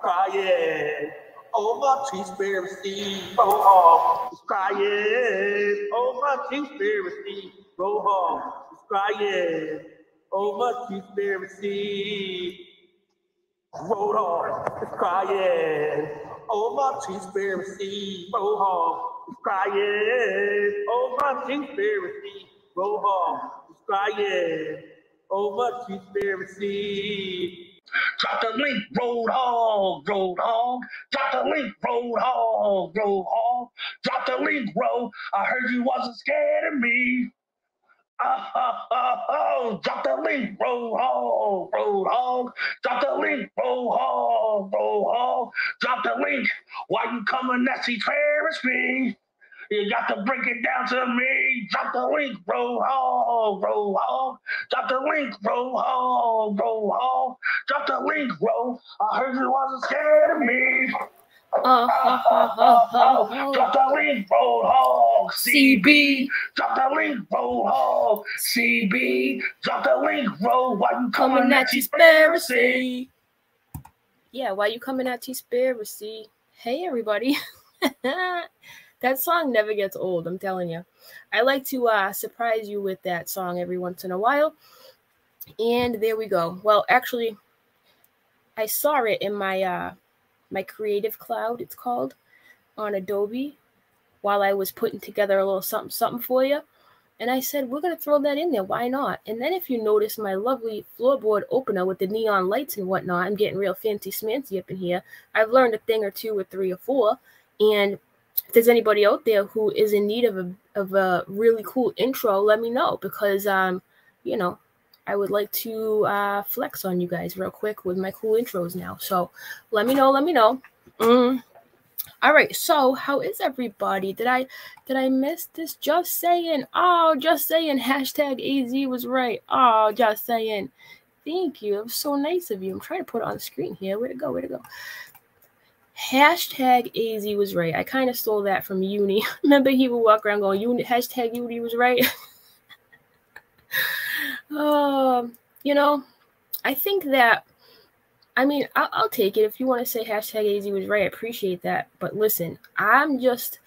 crying. Oh, my conspiracy, roll home, crying. Oh, my conspiracy, roll home, crying. Oh, my conspiracy, roll on, crying. Oh, my conspiracy, roll home, crying. Oh, my conspiracy, roll home, crying. Oh, my conspiracy. Drop the link, road hog, road hog. Drop the link, road hog, road hog. Drop the link, road. I heard you wasn't scared of me. Oh, oh, oh, oh. Drop the link, road hog, road hog. Drop the link, road hog, road hog. Drop the link. Why you coming see Ferris me? You got to break it down to me. Drop the link, roll hog, roll hog. Drop the link, roll hog, roll hog. Drop the link, roll. I heard you wasn't scared of me. Uh, uh, uh, uh, uh, Drop the link, roll hog, CB. Drop the link, roll hog, CB. Drop the link, roll. Why you coming, coming at Conspiracy. Yeah, why you coming at Conspiracy? Hey, everybody. that song never gets old, I'm telling you. I like to uh, surprise you with that song every once in a while. And there we go. Well, actually, I saw it in my uh, my Creative Cloud, it's called, on Adobe, while I was putting together a little something something for you. And I said, we're going to throw that in there. Why not? And then if you notice my lovely floorboard opener with the neon lights and whatnot, I'm getting real fancy smancy up in here. I've learned a thing or two or three or four. And if there's anybody out there who is in need of a, of a really cool intro, let me know because, um, you know, I would like to uh, flex on you guys real quick with my cool intros now. So let me know. Let me know. Mm. All right. So how is everybody? Did I did I miss this? Just saying. Oh, just saying. Hashtag AZ was right. Oh, just saying. Thank you. It was so nice of you. I'm trying to put it on the screen here. Where to go? Where to go? Hashtag AZ was right. I kind of stole that from Uni. Remember, he would walk around going, "Uni hashtag Uni was right." um, you know, I think that. I mean, I'll, I'll take it if you want to say hashtag AZ was right. I appreciate that. But listen, I'm just,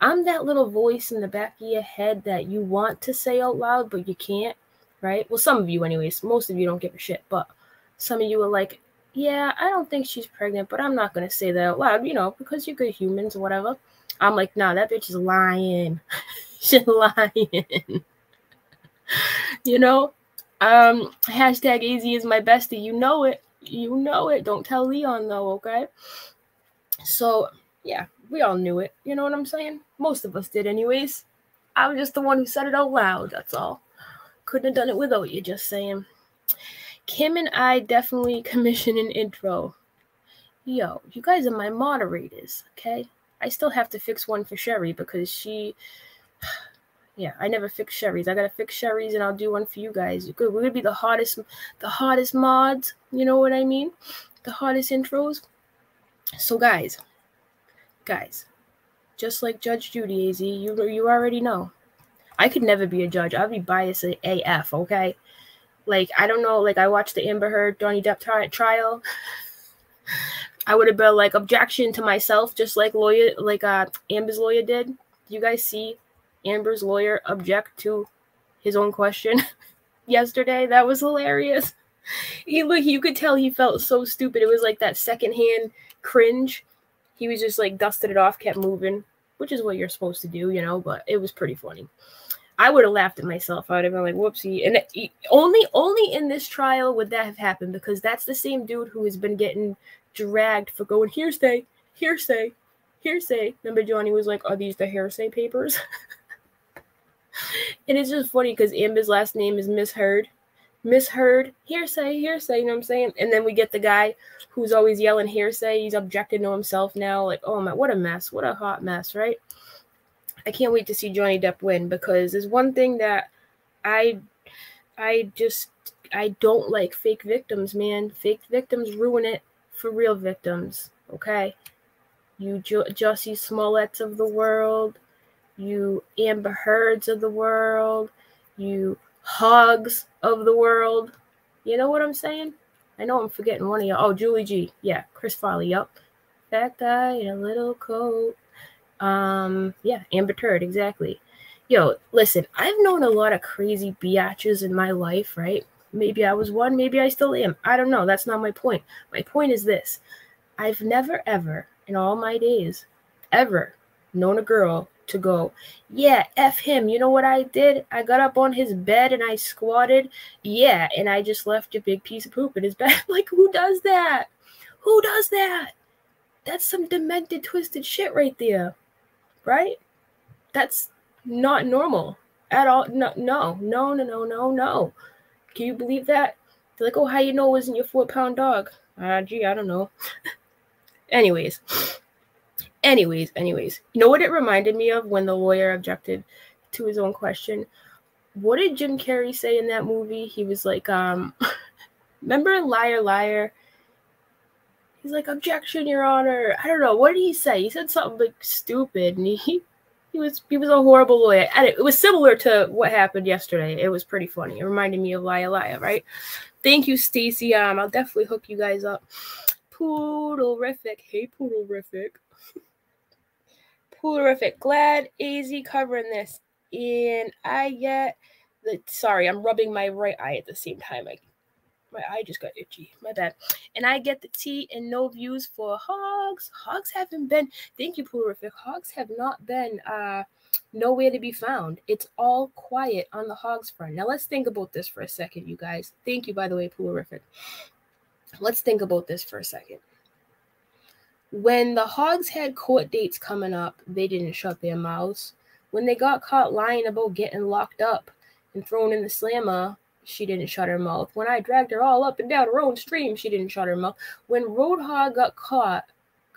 I'm that little voice in the back of your head that you want to say out loud, but you can't, right? Well, some of you, anyways. Most of you don't give a shit, but some of you are like, yeah, I don't think she's pregnant, but I'm not gonna say that out loud, you know, because you're good humans or whatever. I'm like, nah, that bitch is lying. She's lying. you know? Um, hashtag AZ is my bestie. You know it. You know it. Don't tell Leon though, okay? So yeah, we all knew it. You know what I'm saying? Most of us did, anyways. I was just the one who said it out loud. That's all. Couldn't have done it without you. Just saying. Kim and I definitely commission an intro. Yo, you guys are my moderators, okay? I still have to fix one for Sherry because she. Yeah, I never fix Sherry's. I gotta fix Sherry's and I'll do one for you guys. Good. We're gonna be the hottest, the hottest mods. You know what I mean? The hottest intros. So, guys, guys, just like Judge Judy, Az, you you already know. I could never be a judge. I'd be biased AF. Okay. Like I don't know. Like I watched the Amber Heard Johnny Depp tri- trial. I would have been like objection to myself, just like lawyer, like uh Amber's lawyer did. You guys see Amber's lawyer object to his own question yesterday? That was hilarious. He look, you could tell he felt so stupid. It was like that secondhand cringe. He was just like dusted it off, kept moving, which is what you're supposed to do, you know. But it was pretty funny. I would have laughed at myself. I would have been like, "Whoopsie!" And only, only in this trial would that have happened because that's the same dude who has been getting dragged for going hearsay, hearsay, hearsay. Remember, Johnny was like, "Are these the hearsay papers?" and it's just funny because Amber's last name is Miss Heard, Miss Heard, hearsay, hearsay. You know what I'm saying? And then we get the guy who's always yelling hearsay. He's objecting to himself now. Like, oh my, what a mess! What a hot mess, right? I can't wait to see Johnny Depp win because there's one thing that I I just I don't like fake victims, man. Fake victims ruin it for real victims, okay? You jo- Jussie Smollett's of the world, you Amber Heards of the world, you Hogs of the world. You know what I'm saying? I know I'm forgetting one of you. Oh, Julie G. Yeah, Chris Farley. Yup. That guy in a little coat. Um, yeah, Amber Turd, exactly. Yo, listen, I've known a lot of crazy biatches in my life, right? Maybe I was one, maybe I still am. I don't know. That's not my point. My point is this I've never, ever, in all my days, ever known a girl to go, yeah, F him. You know what I did? I got up on his bed and I squatted. Yeah, and I just left a big piece of poop in his bed. like, who does that? Who does that? That's some demented, twisted shit right there. Right? That's not normal at all. No, no, no, no, no, no, no. Can you believe that? They're like, oh, how you know it wasn't your four pound dog? Ah, uh, gee, I don't know. anyways, anyways, anyways. You know what it reminded me of when the lawyer objected to his own question? What did Jim Carrey say in that movie? He was like, um, remember Liar Liar? He's like, objection, Your Honor. I don't know. What did he say? He said something like stupid, and he he was he was a horrible lawyer. And it, it was similar to what happened yesterday. It was pretty funny. It reminded me of Liar Liar, right? Thank you, Stacy. Um, I'll definitely hook you guys up. Poodlerific. Hey, Poodlerific. Poodlerific. Glad AZ covering this. And I get the sorry, I'm rubbing my right eye at the same time. I my eye just got itchy. My bad. And I get the tea and no views for hogs. Hogs haven't been. Thank you, Poolerific. Hogs have not been uh nowhere to be found. It's all quiet on the hogs front. Now let's think about this for a second, you guys. Thank you, by the way, Poolerific. Let's think about this for a second. When the hogs had court dates coming up, they didn't shut their mouths. When they got caught lying about getting locked up and thrown in the slammer, she didn't shut her mouth. When I dragged her all up and down her own stream, she didn't shut her mouth. When Roadhog got caught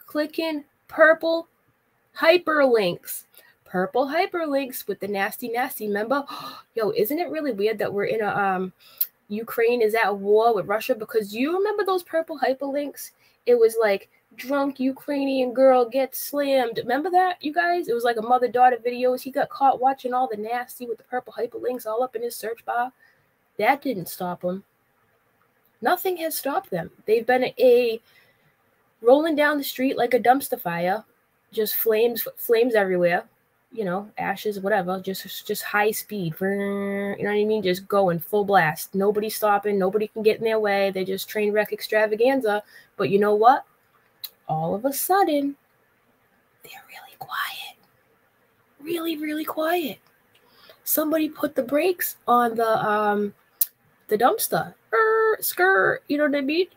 clicking purple hyperlinks, purple hyperlinks with the nasty, nasty member. Yo, isn't it really weird that we're in a um Ukraine is at war with Russia? Because you remember those purple hyperlinks? It was like drunk Ukrainian girl gets slammed. Remember that, you guys? It was like a mother daughter videos. He got caught watching all the nasty with the purple hyperlinks all up in his search bar. That didn't stop them. Nothing has stopped them. They've been a, a rolling down the street like a dumpster fire, just flames, flames everywhere. You know, ashes, whatever. Just, just high speed. You know what I mean? Just going full blast. Nobody stopping. Nobody can get in their way. They're just train wreck extravaganza. But you know what? All of a sudden, they're really quiet. Really, really quiet. Somebody put the brakes on the um the dumpster. Er, skirt, you know what I mean?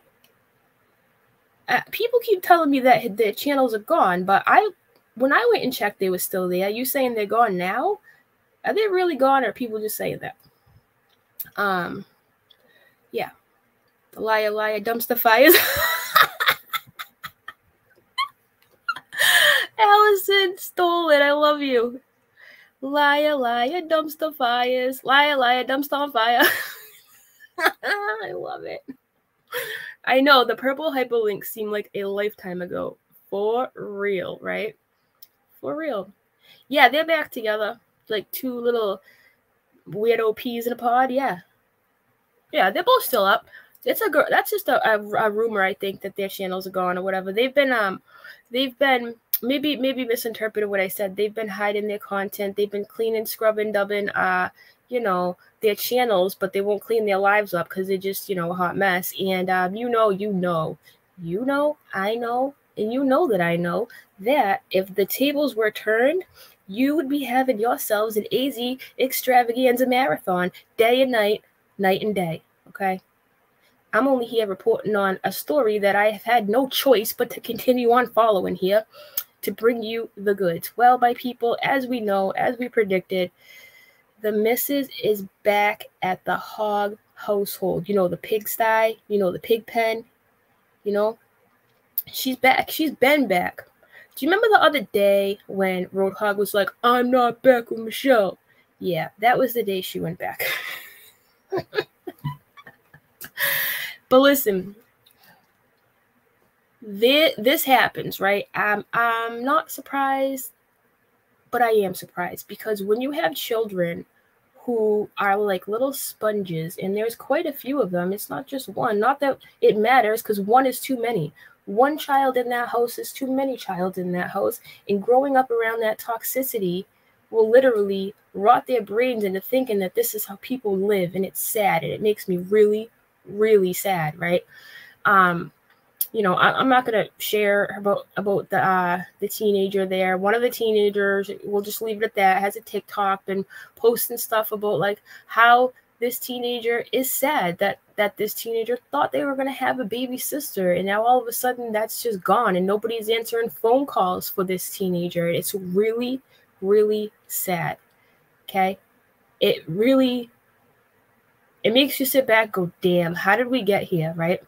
Uh, people keep telling me that their channels are gone, but I, when I went and checked, they were still there. Are you saying they're gone now? Are they really gone, or people just saying that? Um, yeah, the liar, liar, dumpster fires. Allison stole it. I love you. Liar, liar, dumpster fires. Liar, liar, dumpster on fire. I love it. I know the purple hyperlink seemed like a lifetime ago. For real, right? For real. Yeah, they're back together. Like two little weirdo peas in a pod. Yeah. Yeah, they're both still up. It's a girl. That's just a, a, a rumor. I think that their channels are gone or whatever. They've been um, they've been maybe maybe misinterpreted what I said. They've been hiding their content. They've been cleaning, scrubbing, dubbing. Uh, you know their channels, but they won't clean their lives up because they're just you know a hot mess. And um, you know, you know, you know, I know, and you know that I know that if the tables were turned, you would be having yourselves an AZ extravaganza marathon day and night, night and day. Okay. I'm only here reporting on a story that I have had no choice but to continue on following here to bring you the goods. Well, my people, as we know, as we predicted, the missus is back at the hog household. You know, the pigsty, you know, the pig pen, you know. She's back. She's been back. Do you remember the other day when Roadhog was like, I'm not back with Michelle? Yeah, that was the day she went back. but listen, this, this happens, right? I'm, I'm not surprised but I am surprised because when you have children who are like little sponges, and there's quite a few of them. It's not just one. Not that it matters, because one is too many. One child in that house is too many child in that house, and growing up around that toxicity will literally rot their brains into thinking that this is how people live, and it's sad, and it makes me really, really sad, right? Um, you know, I, am not gonna share about about the uh, the teenager there. One of the teenagers, we'll just leave it at that, has a TikTok and posting stuff about like how this teenager is sad that that this teenager thought they were gonna have a baby sister, and now all of a sudden that's just gone, and nobody's answering phone calls for this teenager. It's really, really sad. Okay, it really it makes you sit back, go, damn, how did we get here, right?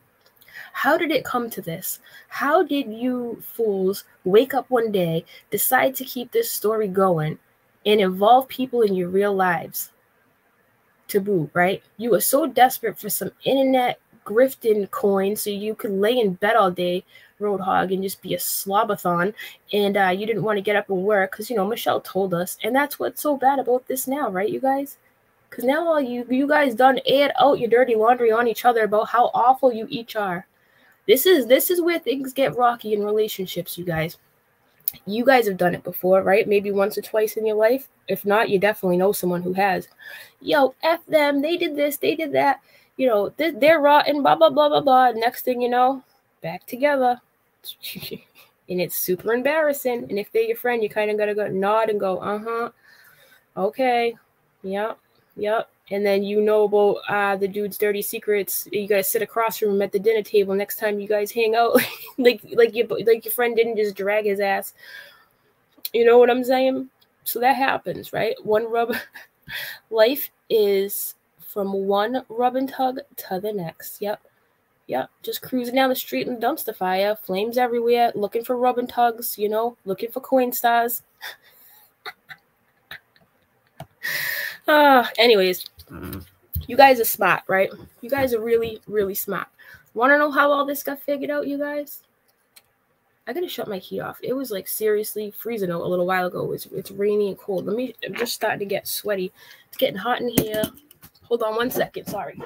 How did it come to this? How did you fools wake up one day, decide to keep this story going, and involve people in your real lives? To boot, right? You were so desperate for some internet grifting coin so you could lay in bed all day, Roadhog, and just be a slobathon. And uh, you didn't want to get up and work because, you know, Michelle told us. And that's what's so bad about this now, right, you guys? Because now all you you guys done aired out your dirty laundry on each other about how awful you each are. This is this is where things get rocky in relationships, you guys. You guys have done it before, right? Maybe once or twice in your life. If not, you definitely know someone who has. Yo, F them, they did this, they did that. You know, they're rotten, blah, blah, blah, blah, blah. Next thing you know, back together. and it's super embarrassing. And if they're your friend, you kind of got to go nod and go, uh huh. Okay. Yep. Yep and then you know about uh, the dude's dirty secrets. You gotta sit across from him at the dinner table. Next time you guys hang out, like like your like your friend didn't just drag his ass. You know what I'm saying? So that happens, right? One rub. Life is from one rub and tug to the next. Yep. Yep. Just cruising down the street in the dumpster fire, flames everywhere, looking for rub and tugs, you know, looking for coin stars. uh, anyways, you guys are smart, right? You guys are really, really smart. Want to know how all this got figured out, you guys? I gotta shut my heat off. It was like seriously freezing out a little while ago. It's it's rainy and cold. Let me. I'm just starting to get sweaty. It's getting hot in here. Hold on one second. Sorry.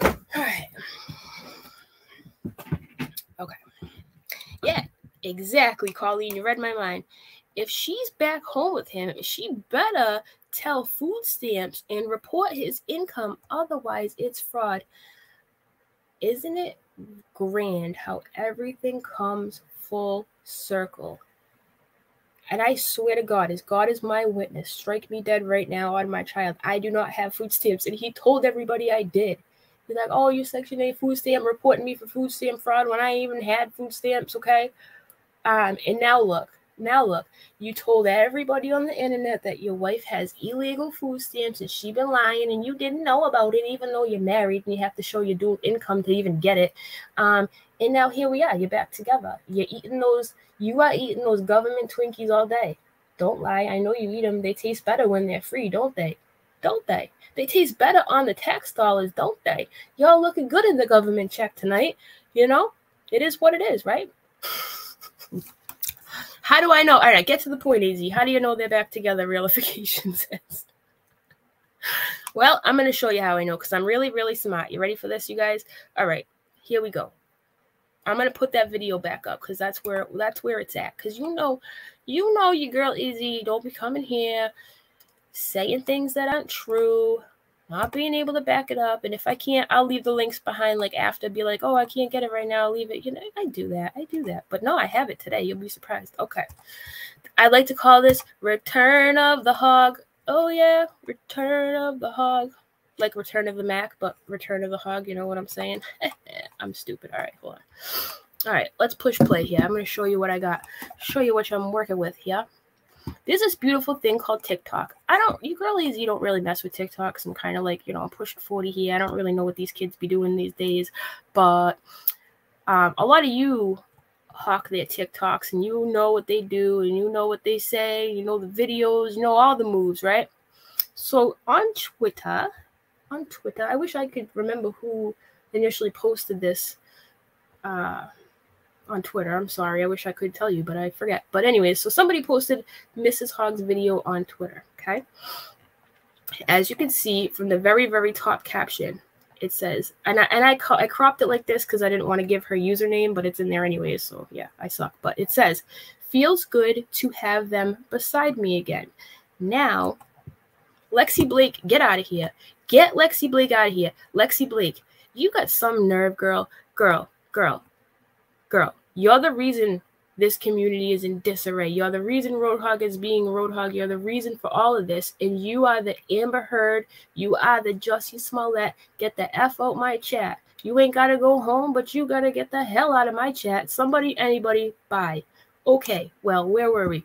All right. Okay. Yeah, exactly, Colleen. You read my mind if she's back home with him, she better tell food stamps and report his income. Otherwise, it's fraud. Isn't it grand how everything comes full circle? And I swear to God, as God is my witness, strike me dead right now on my child. I do not have food stamps. And he told everybody I did. He's like, oh, you Section 8 food stamp reporting me for food stamp fraud when I even had food stamps, okay? Um, and now look, now look, you told everybody on the internet that your wife has illegal food stamps and she been lying and you didn't know about it, even though you're married and you have to show your dual income to even get it. Um, and now here we are, you're back together. You're eating those, you are eating those government Twinkies all day. Don't lie, I know you eat them. They taste better when they're free, don't they? Don't they? They taste better on the tax dollars, don't they? Y'all looking good in the government check tonight. You know, it is what it is, right? How do I know? All right, get to the point, AZ. How do you know they're back together? Realification says. well, I'm going to show you how I know because I'm really, really smart. You ready for this, you guys? All right, here we go. I'm gonna put that video back up because that's where that's where it's at. Cause you know, you know your girl Izzy don't be coming here saying things that aren't true, not being able to back it up. And if I can't, I'll leave the links behind like after, be like, oh, I can't get it right now. I'll leave it. You know, I do that. I do that. But no, I have it today. You'll be surprised. Okay. I like to call this Return of the Hog. Oh, yeah. Return of the Hog. Like Return of the Mac, but Return of the Hog. You know what I'm saying? I'm stupid. All right. Hold on. All right. Let's push play here. I'm going to show you what I got. Show you what I'm working with here there's this beautiful thing called TikTok. I don't, you girlies, you don't really mess with TikToks. I'm kind of like, you know, I'm pushing 40 here. I don't really know what these kids be doing these days, but um, a lot of you hawk their TikToks and you know what they do and you know what they say, you know the videos, you know all the moves, right? So on Twitter, on Twitter, I wish I could remember who initially posted this. Uh, on Twitter. I'm sorry. I wish I could tell you, but I forget. But anyways, so somebody posted Mrs. Hog's video on Twitter. Okay. As you can see from the very, very top caption, it says, and I, and I, I cropped it like this because I didn't want to give her username, but it's in there anyways. So yeah, I suck. But it says, feels good to have them beside me again. Now, Lexi Blake, get out of here. Get Lexi Blake out of here. Lexi Blake, you got some nerve, girl. Girl, girl, girl. You're the reason this community is in disarray. You're the reason Roadhog is being Roadhog. You're the reason for all of this. And you are the Amber Heard. You are the Jussie Smollett. Get the F out my chat. You ain't got to go home, but you got to get the hell out of my chat. Somebody, anybody, bye. Okay, well, where were we?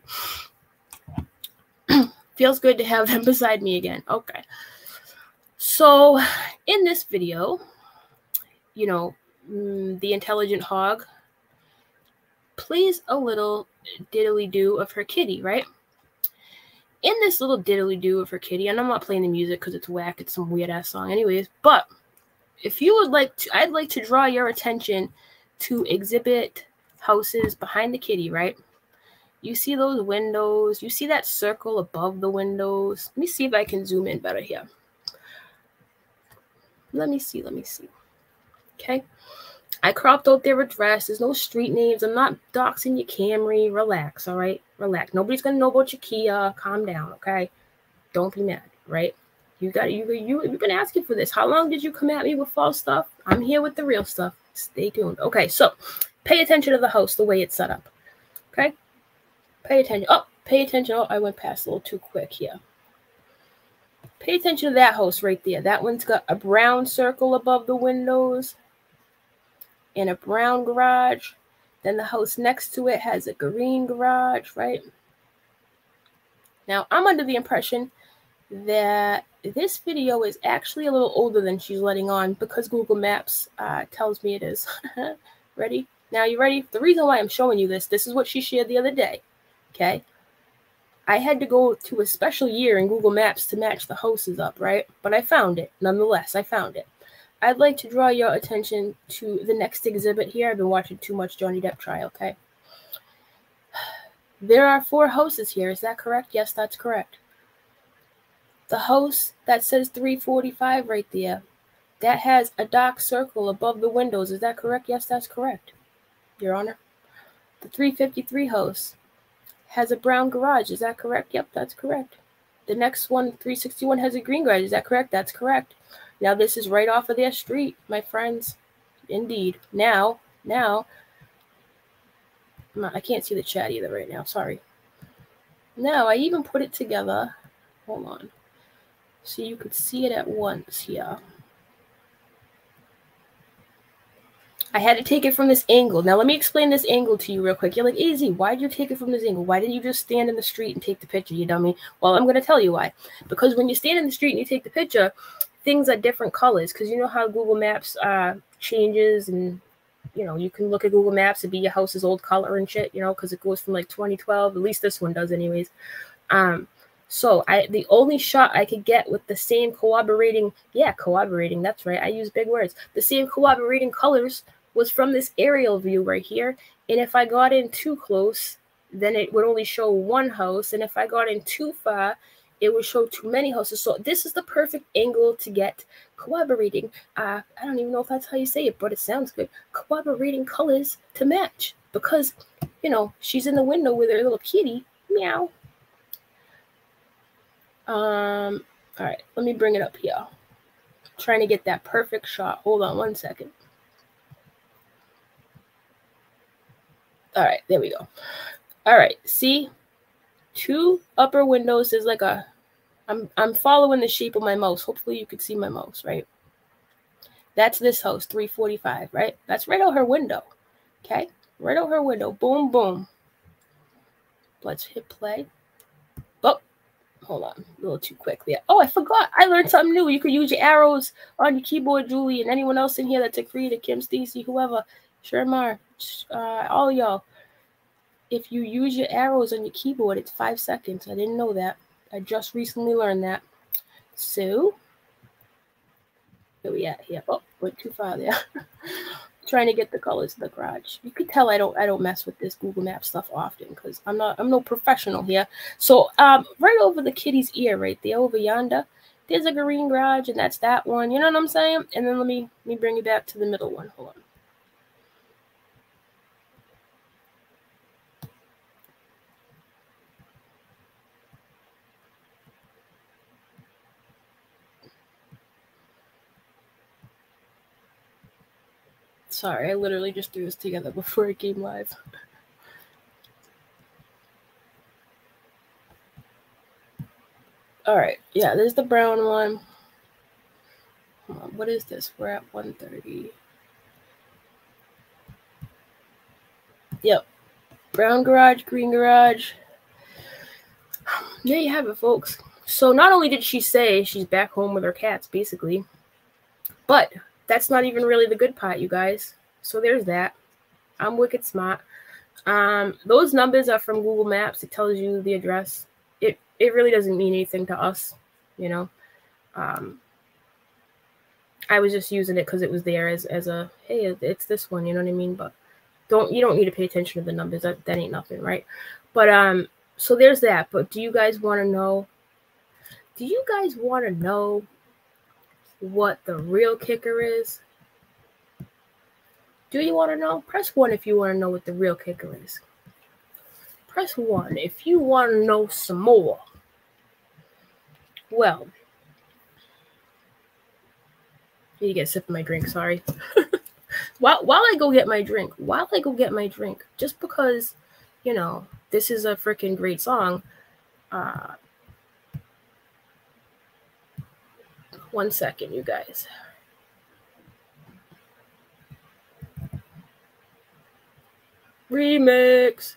Feels good to have them beside me again. Okay. So, in this video, you know, mm, the intelligent hog plays a little diddly do of her kitty, right? In this little diddly do of her kitty, and I'm not playing the music because it's whack, it's some weird ass song, anyways. But if you would like to, I'd like to draw your attention to exhibit houses behind the kitty, right? You see those windows, you see that circle above the windows. Let me see if I can zoom in better here. Let me see, let me see. Okay. I cropped out their address. There's no street names. I'm not doxing your Camry. Relax, all right? Relax. Nobody's gonna know about your Kia. Calm down, okay? Don't be mad, right? You got you you you've been asking for this. How long did you come at me with false stuff? I'm here with the real stuff. Stay tuned. Okay, so pay attention to the house, the way it's set up. Okay? Pay attention. Oh, pay attention. Oh, I went past a little too quick here. Pay attention to that house right there. That one's got a brown circle above the windows and a brown garage. Then the house next to it has a green garage, right? Now, I'm under the impression that this video is actually a little older than she's letting on because Google Maps uh, tells me it is. ready? Now, you ready? The reason why I'm showing you this, this is what she shared the other day. Okay. I had to go to a special year in Google Maps to match the houses up, right? But I found it. Nonetheless, I found it. I'd like to draw your attention to the next exhibit here. I've been watching too much Johnny Depp trial, okay? There are four houses here. Is that correct? Yes, that's correct. The house that says 345 right there, that has a dark circle above the windows. Is that correct? Yes, that's correct, Your Honor. The 353 house has a brown garage. Is that correct? Yep, that's correct. The next one, 361, has a green garage. Is that correct? That's correct. Now, this is right off of their street, my friends. Indeed. Now, now, I can't see the chat either right now. Sorry. Now, I even put it together. Hold on. So you could see it at once here. I had to take it from this angle. Now let me explain this angle to you real quick. You're like, easy. Why did you take it from this angle? Why didn't you just stand in the street and take the picture, you dummy? Well, I'm going to tell you why. Because when you stand in the street and you take the picture, things are different colors. Because you know how Google Maps uh, changes and you know, you can look at Google Maps and be your house's old color and shit, you know, because it goes from like 2012. At least this one does, anyways. Um, so I the only shot I could get with the same cooperating, yeah, cooperating, that's right. I use big words. The same cooperating colors was from this aerial view right here. And if I got in too close, then it would only show one house. And if I got in too far, it would show too many houses. So this is the perfect angle to get cooperating. Uh, I don't even know if that's how you say it, but it sounds good. Cooperating colors to match because, you know, she's in the window with her little kitty. Meow. Um, all right, let me bring it up here. trying to get that perfect shot. Hold on one second. All right, there we go. All right, see, two upper windows is like a. I'm I'm following the shape of my mouse. Hopefully, you can see my mouse, right? That's this house, 345, right? That's right out her window. Okay, right out her window. Boom, boom. Let's hit play. Oh, hold on, a little too quickly. Oh, I forgot. I learned something new. You could use your arrows on your keyboard, Julie, and anyone else in here that's a creator, Kim, Stacy, whoever. Shermar, uh, all y'all. If you use your arrows on your keyboard, it's five seconds. I didn't know that. I just recently learned that. So, where we at here? Oh, went too far there. trying to get the colors of the garage. You can tell I don't I don't mess with this Google Map stuff often because I'm not I'm no professional here. So um right over the kitty's ear right there over yonder, there's a green garage and that's that one. You know what I'm saying? And then let me let me bring you back to the middle one. Hold on. Sorry, I literally just threw this together before it came live. All right, yeah, there's the brown one. What is this? We're at 130. Yep. Brown garage, green garage. There you have it, folks. So not only did she say she's back home with her cats, basically, but that's not even really the good part, you guys. So there's that. I'm wicked smart. Um, those numbers are from Google Maps. It tells you the address. It it really doesn't mean anything to us, you know. Um, I was just using it because it was there as as a hey, it's this one, you know what I mean. But don't you don't need to pay attention to the numbers. That that ain't nothing, right? But um, so there's that. But do you guys want to know? Do you guys want to know what the real kicker is? Do you want to know? Press 1 if you want to know what the real kicker is. Press 1 if you want to know some more. Well, you get a sip of my drink, sorry. while, while I go get my drink, while I go get my drink, just because, you know, this is a freaking great song, uh, One second, you guys. Remix.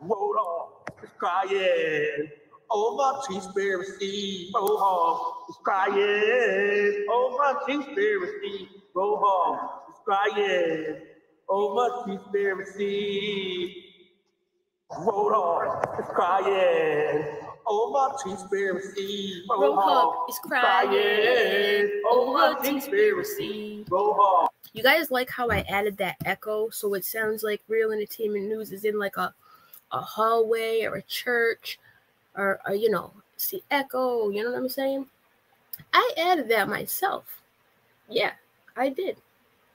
Roll on, crying. Oh, my conspiracy, roll it's crying. Oh, my conspiracy, roll it's crying. Oh, much conspiracy. Road hog is crying. Oh, much conspiracy. Road hog is crying. Oh, much conspiracy. Road hog. You guys like how I added that echo so it sounds like real entertainment news is in like a, a hallway or a church or, or you know, see echo, you know what I'm saying? I added that myself. Yeah, I did.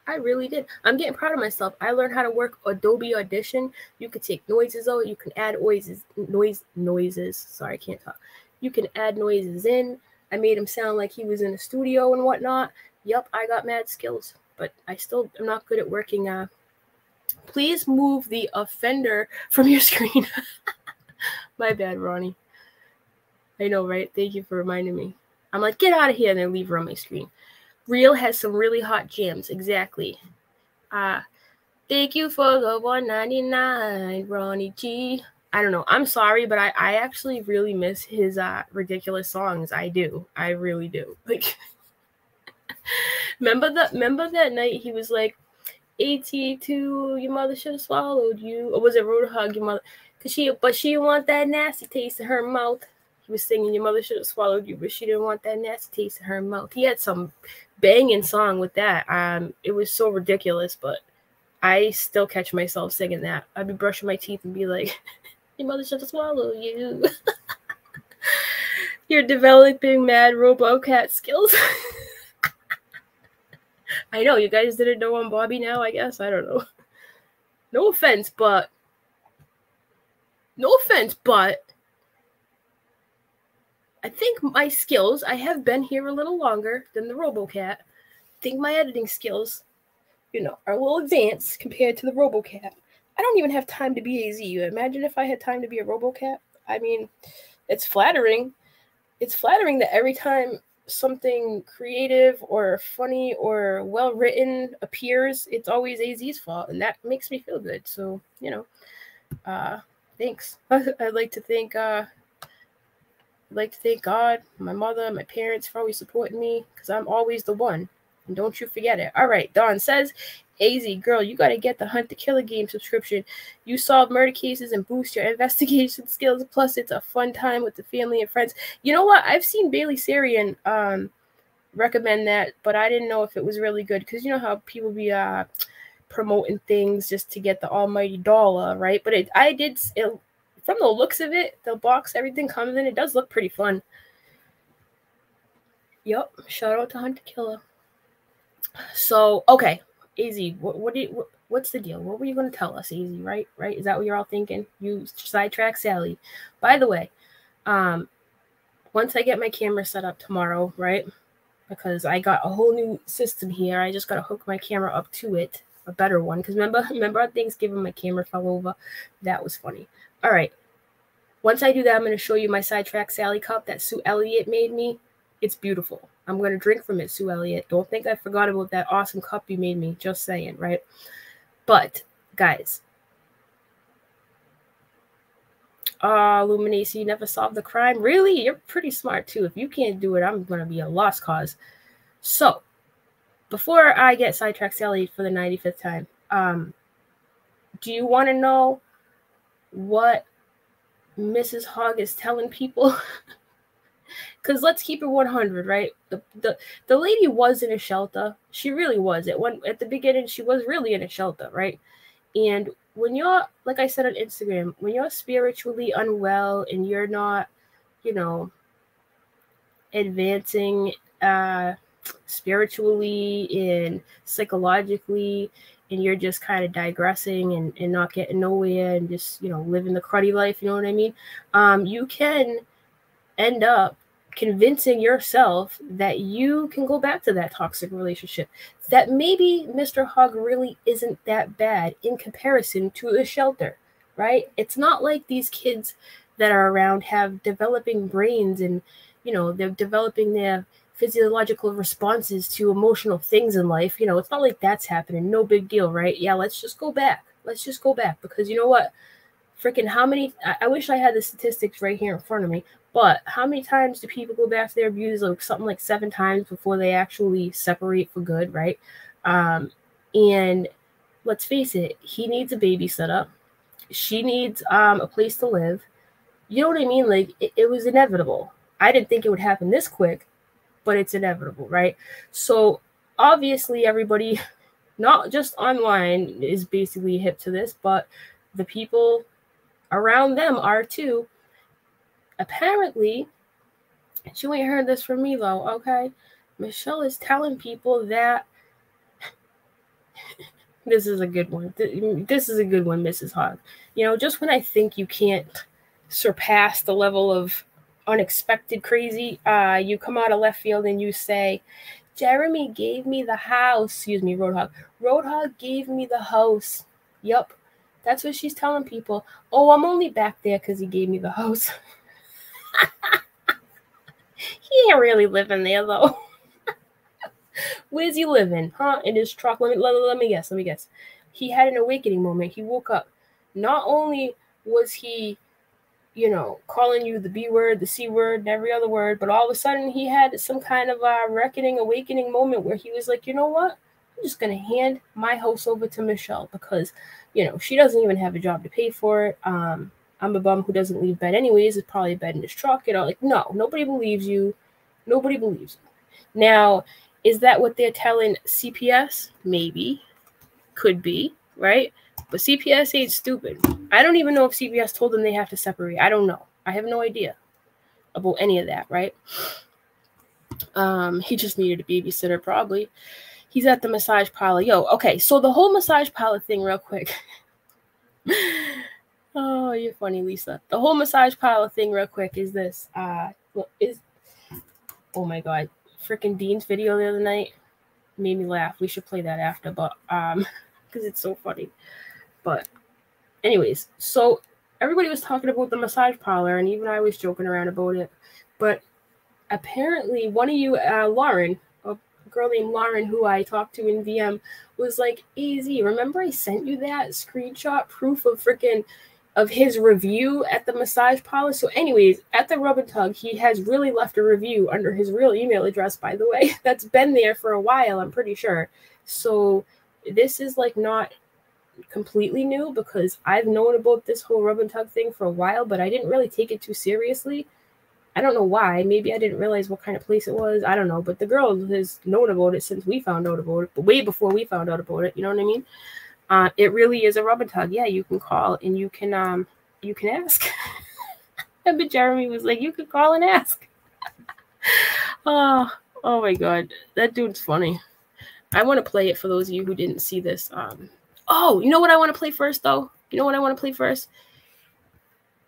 I really did. I'm getting proud of myself. I learned how to work Adobe Audition. You could take noises out. You can add noises, noise noises. Sorry, I can't talk. You can add noises in. I made him sound like he was in a studio and whatnot. Yep, I got mad skills, but I still am not good at working. Uh, please move the offender from your screen. My bad, Ronnie. I know, right? Thank you for reminding me. I'm like, get out of here, and then leave her on my screen. Real has some really hot jams. Exactly. Uh thank you for the 199, Ronnie G. I don't know. I'm sorry, but I, I actually really miss his uh ridiculous songs. I do. I really do. Like remember that remember that night he was like AT2, your mother should have swallowed you. Or was it Roadhog, your mother? Cause she but she want that nasty taste in her mouth. He was singing Your Mother Should Have Swallowed You, but she didn't want that nasty taste in her mouth. He had some banging song with that. Um, it was so ridiculous, but I still catch myself singing that. I'd be brushing my teeth and be like, "Your mother should have swallowed you." You're developing mad RoboCat skills. I know you guys didn't know I'm Bobby now. I guess I don't know. No offense, but no offense, but I think my skills, I have been here a little longer than the RoboCat. I think my editing skills, you know, are a little advanced compared to the RoboCat. I don't even have time to be AZ. You imagine if I had time to be a RoboCat. I mean, it's flattering. It's flattering that every time something creative or funny or well written appears, it's always AZ's fault, and that makes me feel good. So, you know, uh, thanks. I'd like to thank uh, Like to thank God, my mother, my parents for always supporting me because I'm always the one. And don't you forget it. All right, Dawn says, AZ, girl, you got to get the Hunt the Killer game subscription. You solve murder cases and boost your investigation skills. Plus, it's a fun time with the family and friends. You know what? I've seen Bailey Sarian um, recommend that, but I didn't know if it was really good because you know how people be uh, promoting things just to get the almighty dollar, right? But it, I did, it, from the looks of it, the box, everything comes in, it does look pretty fun. Yep, shout out to Hunt Killer. So, okay, Az, what, what, do you, what what's the deal? What were you going to tell us, Az? Right, right? Is that what you're all thinking? You sidetrack Sally. By the way, um, once I get my camera set up tomorrow, right? Because I got a whole new system here. I just got to hook my camera up to it, a better one. Because remember, remember on Thanksgiving, my camera fell over. That was funny. All right. Once I do that, I'm going to show you my sidetrack Sally cup that Sue Elliott made me. It's beautiful. I'm going to drink from it, Sue Elliott. Don't think I forgot about that awesome cup you made me. Just saying, right? But, guys, uh, Luminacy, you never solved the crime. Really? You're pretty smart, too. If you can't do it, I'm going to be a lost cause. So, before I get sidetracked Sally for the 95th time, um, do you want to know what Mrs. Hog is telling people? because let's keep it 100 right the, the the lady was in a shelter she really was It went at the beginning she was really in a shelter right and when you're like i said on instagram when you're spiritually unwell and you're not you know advancing uh spiritually and psychologically and you're just kind of digressing and, and not getting nowhere and just you know living the cruddy life you know what i mean um you can end up convincing yourself that you can go back to that toxic relationship. That maybe Mr. Hog really isn't that bad in comparison to a shelter, right? It's not like these kids that are around have developing brains and, you know, they're developing their physiological responses to emotional things in life. You know, it's not like that's happening. No big deal, right? Yeah, let's just go back. Let's just go back because you know what? Freaking how many? I, I wish I had the statistics right here in front of me but how many times do people go back to their abusers? Like something like seven times before they actually separate for good, right? Um, and let's face it, he needs a baby babysitter. She needs um, a place to live. You know what I mean? Like it, it was inevitable. I didn't think it would happen this quick, but it's inevitable, right? So obviously, everybody, not just online, is basically hip to this, but the people around them are too apparently, you ain't heard this from me though, okay? Michelle is telling people that this is a good one. This is a good one, Mrs. Hog. You know, just when I think you can't surpass the level of unexpected crazy, uh, you come out of left field and you say, Jeremy gave me the house. Excuse me, Roadhog. Roadhog gave me the house. Yup. That's what she's telling people. Oh, I'm only back there because he gave me the house. he ain't really living there though. Where's he living? Huh? In his truck. Let me let, let me guess. Let me guess. He had an awakening moment. He woke up. Not only was he, you know, calling you the B word, the C word, and every other word, but all of a sudden he had some kind of a reckoning, awakening moment where he was like, you know what? I'm just gonna hand my house over to Michelle because, you know, she doesn't even have a job to pay for it. Um, I'm a bum who doesn't leave bed anyways. It's probably a bed in his truck. You know, like no, nobody believes you. Nobody believes you. Now, is that what they're telling CPS? Maybe, could be, right? But CPS ain't stupid. I don't even know if CPS told them they have to separate. I don't know. I have no idea about any of that, right? Um, he just needed a babysitter, probably. He's at the massage parlor. Yo, okay, so the whole massage parlor thing, real quick. Oh, you're funny, Lisa. The whole massage parlor thing, real quick, is this. Uh, is oh my god, freaking Dean's video the other night made me laugh. We should play that after, but um, because it's so funny. But, anyways, so everybody was talking about the massage parlor, and even I was joking around about it. But apparently, one of you, uh, Lauren, a girl named Lauren, who I talked to in VM, was like, "Az, remember I sent you that screenshot proof of freaking." of his review at the massage parlor. So, anyways, at the rub and tug, he has really left a review under his real email address, by the way. That's been there for a while, I'm pretty sure. So, this is like not completely new because I've known about this whole rub and tug thing for a while, but I didn't really take it too seriously. I don't know why. Maybe I didn't realize what kind of place it was. I don't know. But the girl has known about it since we found out about it, but way before we found out about it. You know what I mean? Uh, it really is a rub and tug. Yeah, you can call and you can um you can ask. but Jeremy was like, you could call and ask. oh, oh my god, that dude's funny. I want to play it for those of you who didn't see this. Um, oh, you know what I want to play first though? You know what I want to play first?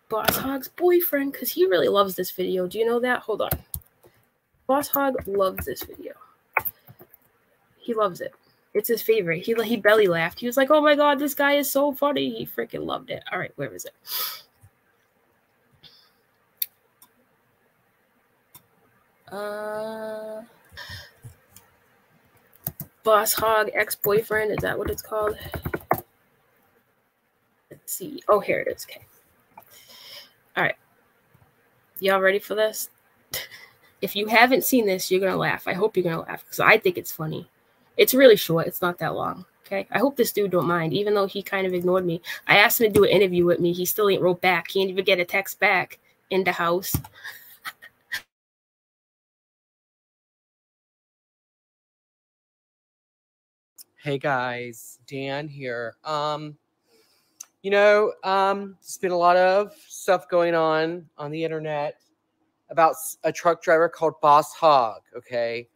Boss Hog's boyfriend, because he really loves this video. Do you know that? Hold on. Boss Hog loves this video. He loves it. It's his favorite. He he belly laughed. He was like, "Oh my god, this guy is so funny." He freaking loved it. All right, where is it? Uh, Boss Hog ex boyfriend. Is that what it's called? See. Oh, here it is. Okay. All right. Y'all ready for this? if you haven't seen this, you're gonna laugh. I hope you're gonna laugh because I think it's funny. It's really short. It's not that long. Okay. I hope this dude don't mind, even though he kind of ignored me. I asked him to do an interview with me. He still ain't wrote back. He ain't even get a text back in the house. Hey guys, Dan here. Um, you know, um, there's been a lot of stuff going on on the internet about a truck driver called Boss Hog. Okay,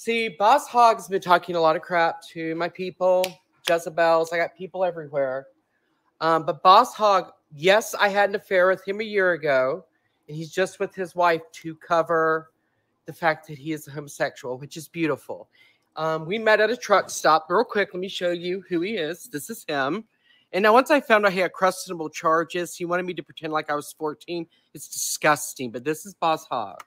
See, Boss Hog's been talking a lot of crap to my people, Jezebels. I got people everywhere. Um, but Boss Hog, yes, I had an affair with him a year ago, and he's just with his wife to cover the fact that he is a homosexual, which is beautiful. Um, we met at a truck stop. Real quick, let me show you who he is. This is him. And now, once I found out he had questionable charges, he wanted me to pretend like I was 14. It's disgusting, but this is Boss Hog.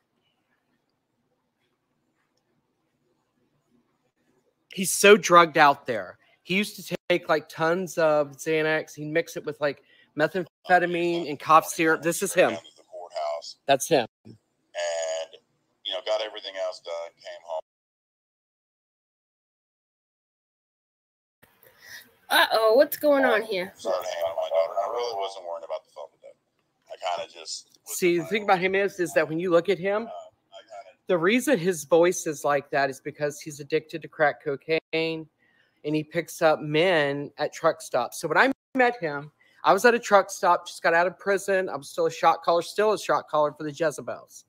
he's so drugged out there. He used to take like tons of Xanax. He'd mix it with like methamphetamine and cough syrup. This is him. That's him. And you know, got everything else done. Came home. Uh oh, what's going on here? Started hanging on my daughter. I really wasn't worried about the phone today. I kind of just see. The thing about him is, is that when you look at him, uh, the reason his voice is like that is because he's addicted to crack cocaine and he picks up men at truck stops. So when I met him, I was at a truck stop, just got out of prison. I'm still a shot caller, still a shot caller for the Jezebels.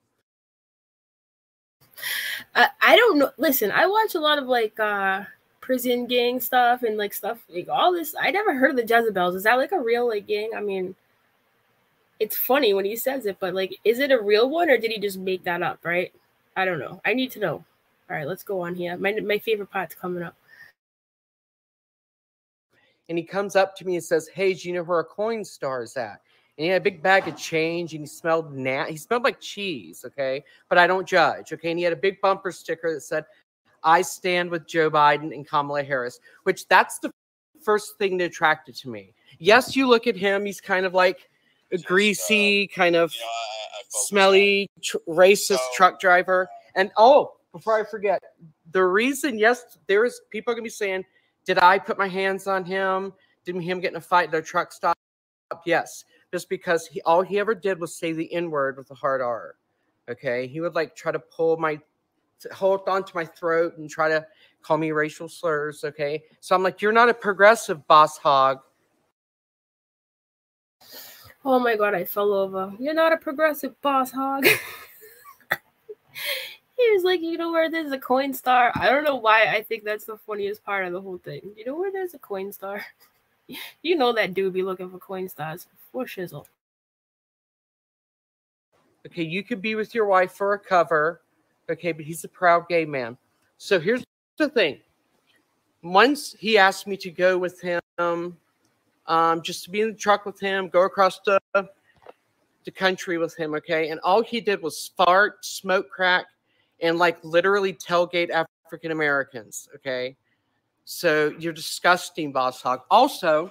Uh, I don't know. Listen, I watch a lot of like uh prison gang stuff and like stuff like all this. I never heard of the Jezebels. Is that like a real like gang? I mean, it's funny when he says it, but like, is it a real one or did he just make that up? Right? I don't know. I need to know. All right, let's go on here. My my favorite part's coming up. And he comes up to me and says, "Hey, do you know where a Coinstar is at?" And he had a big bag of change, and he smelled nat. He smelled like cheese. Okay, but I don't judge. Okay, and he had a big bumper sticker that said, "I stand with Joe Biden and Kamala Harris," which that's the first thing that attracted to me. Yes, you look at him; he's kind of like a greasy, kind of smelly, tr- racist truck driver. And oh, before I forget, the reason, yes, there's people are gonna be saying, did I put my hands on him? Did him get in a fight at a truck stop? Yes, just because he all he ever did was say the N word with a hard R. Okay, he would like try to pull my hold on to my throat and try to call me racial slurs. Okay, so I'm like, you're not a progressive boss hog. Oh my god, I fell over. You're not a progressive boss hog. he was like, you know where there's a Coinstar? I don't know why I think that's the funniest part of the whole thing. You know where there's a Coinstar? you know that dude be looking for Coinstars for shizzle. Okay, you could be with your wife for a cover. Okay, but he's a proud gay man. So here's the thing. Once he asked me to go with him um, just to be in the truck with him, go across the the country with him, okay? And all he did was fart, smoke crack, and like literally tailgate African Americans, okay? So you're disgusting, Boss Hog. Also,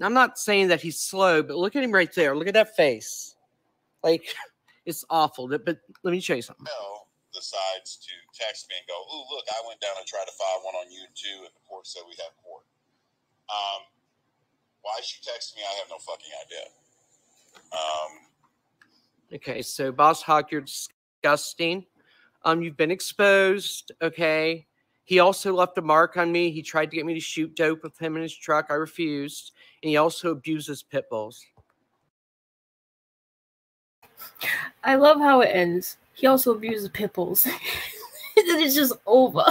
I'm not saying that he's slow, but look at him right there. Look at that face. Like it's awful. But let me show you something. Mel decides to text me and go, "Ooh, look, I went down and tried to file one on you too, and the court said we have court." Um, why she texted me, I have no fucking idea. Um, Okay, so Boss Hog, you're disgusting. Um, you've been exposed. Okay. He also left a mark on me. He tried to get me to shoot dope with him in his truck. I refused. And he also abuses pit bulls. I love how it ends. He also abuses pipples. it's just over.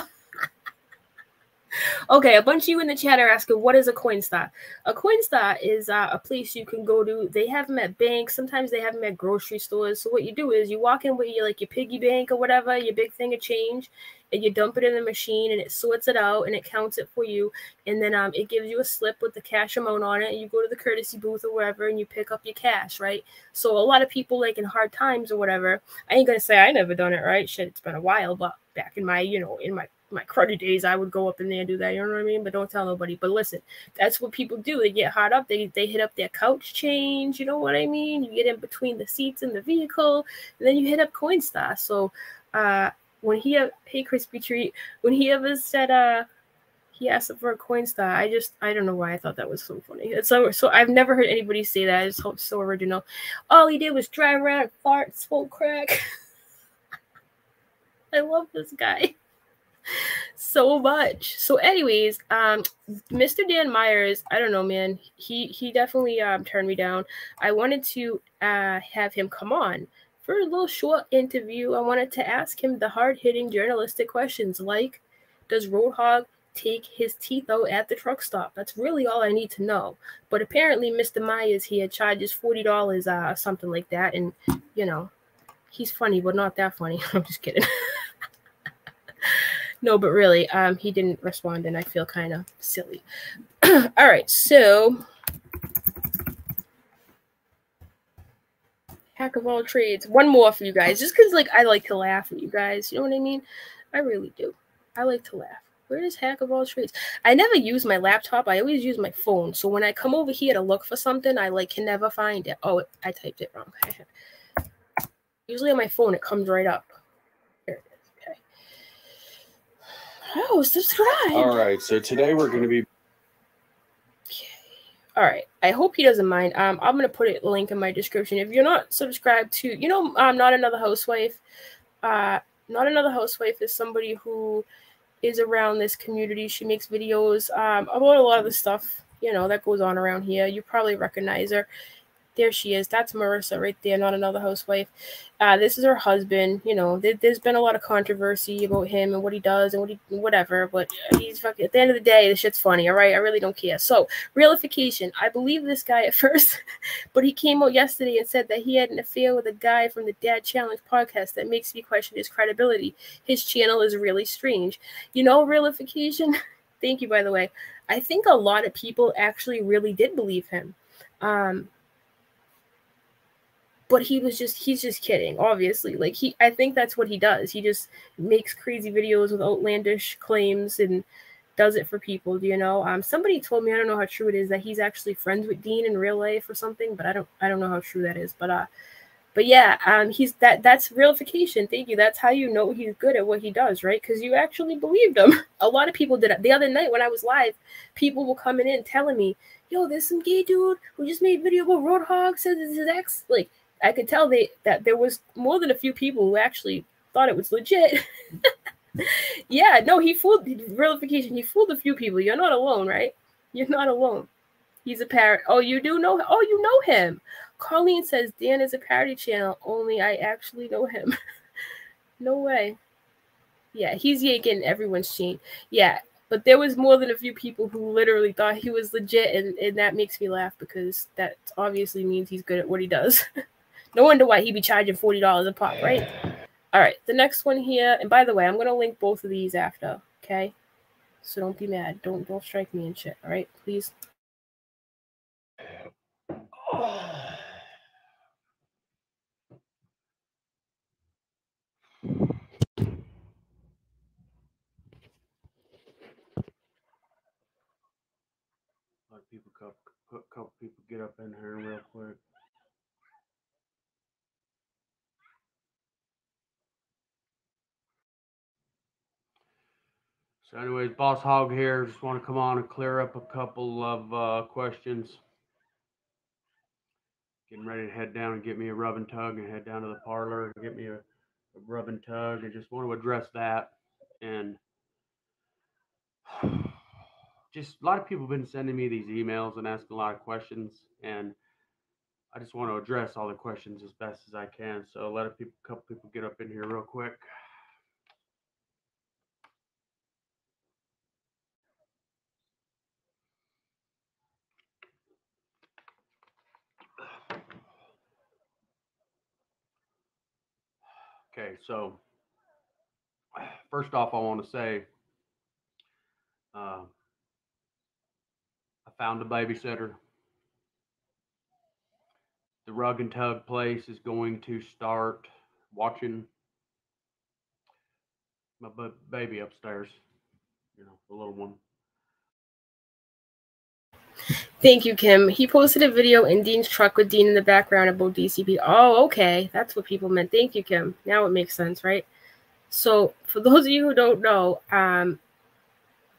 okay, a bunch of you in the chat are asking, what is a coin Coinstar? A coin Coinstar is uh, a place you can go to. They have them at banks. Sometimes they have them at grocery stores. So what you do is you walk in with your like your piggy bank or whatever, your big thing of change, and you dump it in the machine, and it sorts it out and it counts it for you, and then um it gives you a slip with the cash amount on it, and you go to the courtesy booth or wherever, and you pick up your cash, right? So a lot of people like in hard times or whatever. I ain't gonna say I never done it, right? Shit, it's been a while, but back in my you know in my my cruddy days, I would go up in there and do that. You know what I mean? But don't tell nobody. But listen, that's what people do. They get hot up. They they hit up their couch change. You know what I mean? You get in between the seats in the vehicle, and then you hit up Coinstar. So, uh, when he hey crispy treat, when he ever said uh he asked for a Coinstar, I just I don't know why I thought that was so funny. It's so so I've never heard anybody say that. It's so, so original. All he did was drive around, fart, smoke crack. I love this guy so much. So, anyways, um, Mr. Dan Myers, I don't know, man. He he definitely um turned me down. I wanted to uh have him come on for a little short interview. I wanted to ask him the hard hitting journalistic questions like, does Roadhog take his teeth out at the truck stop? That's really all I need to know. But apparently, Mr. Myers here charges forty dollars, uh, something like that, and you know, he's funny, but not that funny. I'm just kidding. no, but really, um, he didn't respond, and I feel kind of silly. All right, so hack of all trades. One more for you guys, just because like I like to laugh at you guys. You know what I mean? I really do. I like to laugh. Where is hack of all trades? I never use my laptop. I always use my phone. So when I come over here to look for something, I like can never find it. Oh, I typed it wrong. Usually on my phone, it comes right up. There it is. Okay. Oh, subscribe. All right, so today we're going to be All right. I hope he doesn't mind. Um, I'm gonna put a link in my description. If you're not subscribed to, you know, um, not another housewife. Uh, not another housewife is somebody who is around this community. She makes videos um about a lot of the stuff you know that goes on around here. You probably recognize her. There she is. That's Marissa right there, not another housewife. Uh, this is her husband. You know, there, has been a lot of controversy about him and what he does and what he whatever. But he's fucking. At the end of the day, the shit's funny. All right, I really don't care. So, realification. I believe this guy at first, but he came out yesterday and said that he had an affair with a guy from the Dad Challenge podcast. That makes me question his credibility. His channel is really strange. You know, realification. Thank you, by the way. I think a lot of people actually really did believe him. Um, but he was just he's just kidding obviously. Like he i think that's what he does. He just makes crazy videos with outlandish claims and does it for people you know? Um somebody told me i don't know how true it is that he's actually friends with dean in real life or something but i don't i don't know how true that is but uh but yeah um he's that that's realification. Thank you. That's how you know he's good at what he does right? Because you actually believed him. A lot of people did. It the other night when i was live people were coming in telling me yo there's some gay dude who just made video about roadhog says it's his ex like I could tell they that there was more than a few people who actually thought it was legit. yeah, no, he fooled the realification. He fooled a few people. You're not alone, right? You're not alone. He's a parrot. Oh, you do know? Oh, you know him. Colleen says Dan is a parody channel. Only I actually know him. no way. Yeah, he's yanking everyone's chain. Yeah, but there was more than a few people who literally thought he was legit, and, and that makes me laugh because that obviously means he's good at what he does. No wonder why he'd be charging forty dollars a pop, right? All right, the next one here, and by the way, I'm gonna link both of these after, okay? So don't be mad. Don't don't strike me and shit. All right, please. Couple, couple people get up in here real quick. So, anyways, Boss Hog here. Just want to come on and clear up a couple of uh, questions. Getting ready to head down and get me a rub and tug and head down to the parlor and get me a, a rub and tug and just want to address that. And just a lot of people have been sending me these emails and asking a lot of questions. And I just want to address all the questions as best as I can. So let a people, couple people get up in here real quick. Okay, so first off, I want to say uh, I found a babysitter. The rug and tug place is going to start watching my baby upstairs, you know, the little one. Thank you, Kim. He posted a video in Dean's truck with Dean in the background about DCP. Oh, okay. That's what people meant. Thank you, Kim. Now it makes sense, right? So, for those of you who don't know, um,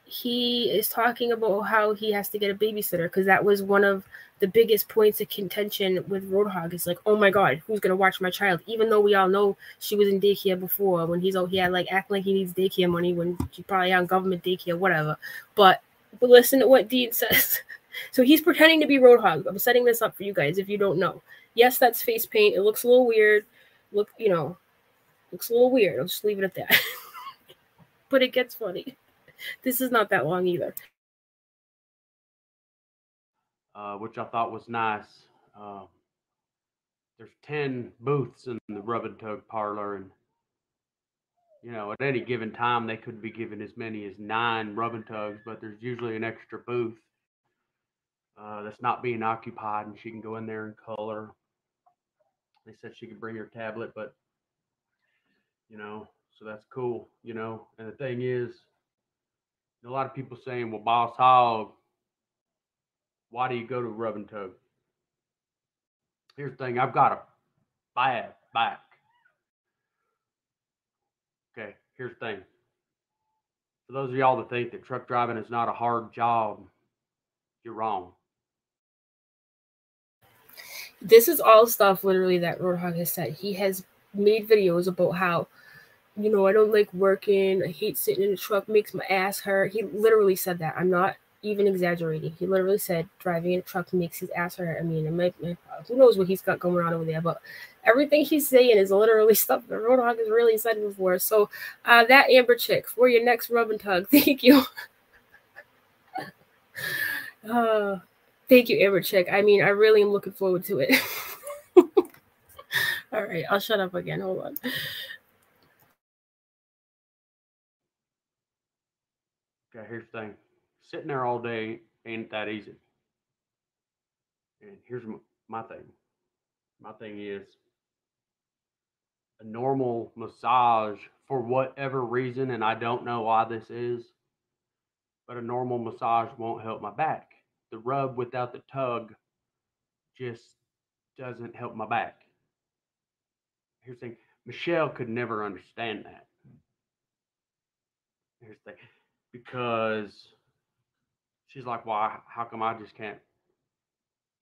he is talking about how he has to get a babysitter because that was one of the biggest points of contention with Roadhog. Is like, oh my god, who's gonna watch my child? Even though we all know she was in daycare before, when he's out here like acting like he needs daycare money when she's probably on government daycare, whatever. But but listen to what Dean says. So he's pretending to be Roadhog. I'm setting this up for you guys if you don't know. Yes, that's face paint. It looks a little weird. Look, you know, looks a little weird. I'll just leave it at that. but it gets funny. This is not that long either. uh, which I thought was nice. Uh, there's 10 booths in the rub and tug parlor, and you know, at any given time, they could be given as many as nine rub and tugs, but there's usually an extra booth uh, that's not being occupied, and she can go in there and color. They said she could bring her tablet, but you know, so that's cool, you know. And the thing is, a lot of people saying, "Well, Boss Hog, why do you go to rub and tug? Here's the thing I've got a bad back. Okay, here's the thing. For those of y'all that think that truck driving is not a hard job, you're wrong. This is all stuff literally that Roadhog has said. He has made videos about how, you know, I don't like working. I hate sitting in a truck, makes my ass hurt. He literally said that. I'm not even exaggerating. He literally said driving in a truck makes his ass hurt. I mean, it might, who knows what he's got going on over there, but everything he's saying is literally stuff that Roadhog has really said before. So, uh, that Amber chick for your next rub and tug. Thank you. uh, thank you, Amber chick. I mean, I really am looking forward to it. All right, I'll shut up again. Hold on. Okay, here's the thing. Sitting there all day ain't that easy. And here's my thing. My thing is a normal massage for whatever reason, and I don't know why this is, but a normal massage won't help my back. The rub without the tug just doesn't help my back. Here's the thing Michelle could never understand that. Here's the thing because she's like, Why? How come I just can't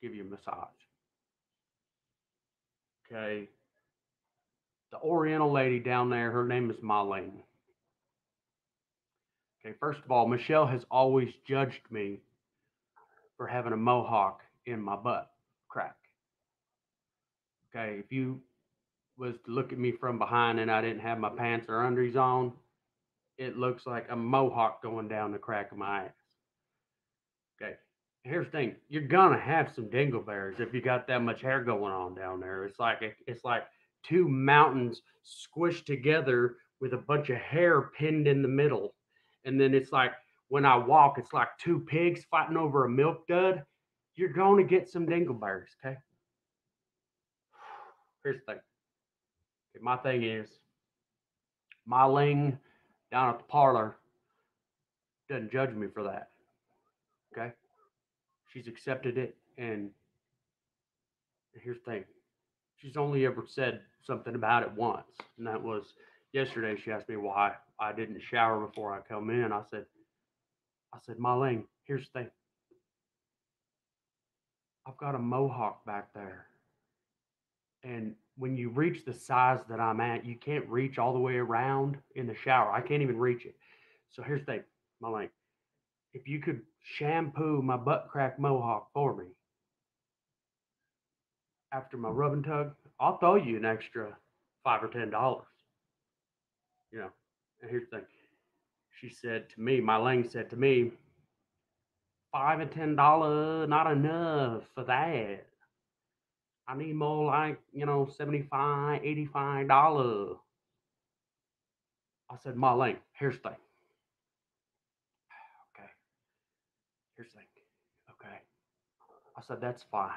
give you a massage? Okay. The Oriental lady down there, her name is Marlene. Okay, first of all, Michelle has always judged me for having a mohawk in my butt crack. Okay, if you was to look at me from behind and I didn't have my pants or undies on, it looks like a mohawk going down the crack of my ass. Okay. Here's the thing: you're gonna have some dingleberries if you got that much hair going on down there. It's like it's like two mountains squished together with a bunch of hair pinned in the middle, and then it's like when I walk, it's like two pigs fighting over a milk dud. You're gonna get some dingleberries. Okay. Here's the thing. Okay, my thing is, my ling down at the parlor doesn't judge me for that. Okay? she's accepted it, and here's the thing: she's only ever said something about it once, and that was yesterday. She asked me why I didn't shower before I come in. I said, I said, Marlene, here's the thing. I've got a mohawk back there. And when you reach the size that I'm at, you can't reach all the way around in the shower. I can't even reach it. So here's the thing, Marlene. If you could shampoo my butt crack mohawk for me after my rub and tug, I'll throw you an extra five or ten dollars. You know, and here's the thing. She said to me, my Lang said to me, five and ten dollar not enough for that. I need more like, you know, 75 85 dollars. I said, my Lang, here's the thing. Okay. Here's the thing. Okay. I said, that's fine.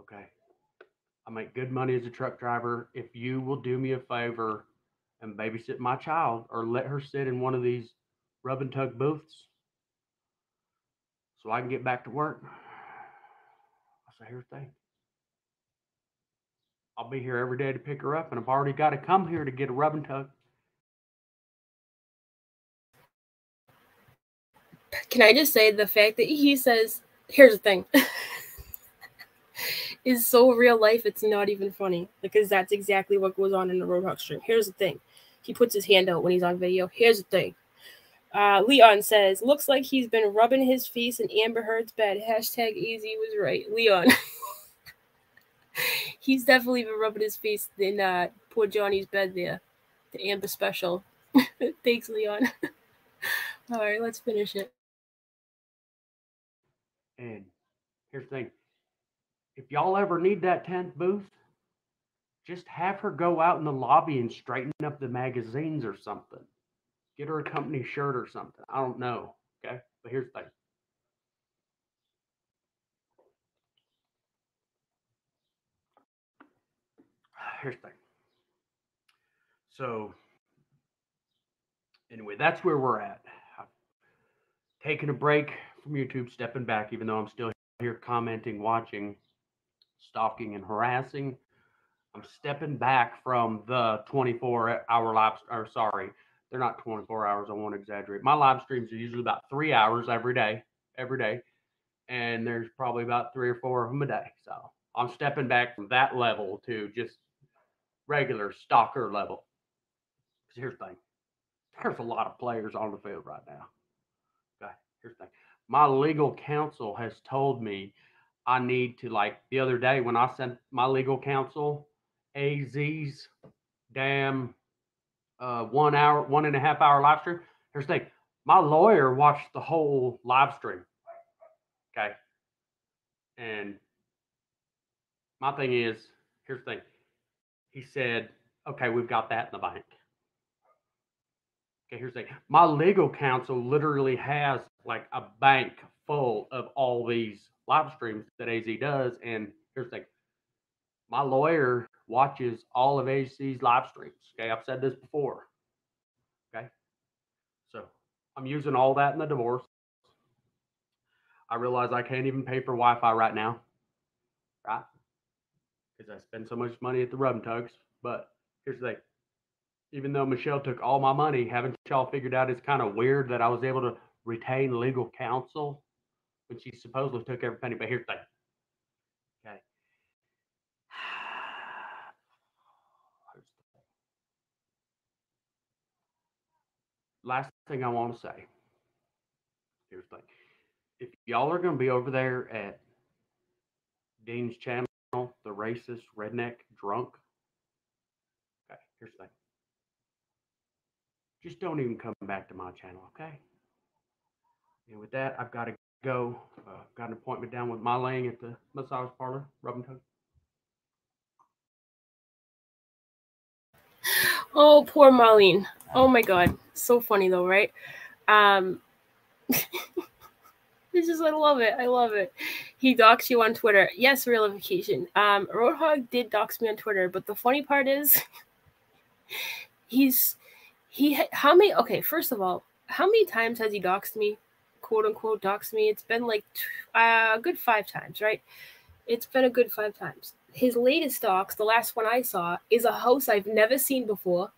Okay. I make good money as a truck driver. If you will do me a favor and babysit my child or let her sit in one of these rub and tug booths so I can get back to work. I say, here's the thing. I'll be here every day to pick her up, and I've already got to come here to get a rub and tug. Can I just say the fact that he says, here's the thing, is so real life, it's not even funny because that's exactly what goes on in the Roadhog stream. Here's the thing he puts his hand out when he's on video. Here's the thing. Uh, Leon says, looks like he's been rubbing his face in Amber Heard's bed. Hashtag easy was right. Leon. he's definitely been rubbing his face in uh, poor Johnny's bed there. The Amber special. Thanks, Leon. All right, let's finish it. And here's the thing if y'all ever need that 10th booth, just have her go out in the lobby and straighten up the magazines or something. Get her a company shirt or something. I don't know. Okay. But here's the thing. Here's the thing. So, anyway, that's where we're at. I've taken a break from YouTube, stepping back, even though I'm still here commenting, watching, stalking, and harassing. I'm stepping back from the 24 hour live, or sorry, they're not 24 hours. I won't exaggerate. My live streams are usually about three hours every day, every day. And there's probably about three or four of them a day. So I'm stepping back from that level to just regular stalker level. Because here's the thing there's a lot of players on the field right now. Okay, here's the thing. My legal counsel has told me I need to, like the other day when I sent my legal counsel AZ's damn uh, one hour, one and a half hour live stream. Here's the thing my lawyer watched the whole live stream. Okay. And my thing is here's the thing he said, okay, we've got that in the bank. Okay, here's the thing my legal counsel literally has like a bank full of all these live streams that AZ does. And here's the thing my lawyer watches all of AZ's live streams. Okay, I've said this before. Okay, so I'm using all that in the divorce. I realize I can't even pay for Wi Fi right now, right? Because I spend so much money at the rub and tugs. But here's the thing even though Michelle took all my money, haven't y'all figured out it's kind of weird that I was able to retain legal counsel when she supposedly took every penny? But here's the thing last thing I want to say. Here's the thing. If y'all are going to be over there at Dean's channel, the racist, redneck, drunk, okay, here's the thing. Just don't even come back to my channel, okay? And with that, I've got to go. i uh, got an appointment down with my laying at the massage parlor, rub and tug. Oh, poor Marlene. Oh my god. So funny though, right? Um It's just I love it. I love it. He docs you on Twitter. Yes, realification. Um Roadhog did dox me on Twitter, but the funny part is he's he how many okay, first of all, how many times has he doxed me? quote unquote dox me. It's been like uh, a good five times, right? It's been a good five times. His latest dox, the last one I saw, is a house I've never seen before.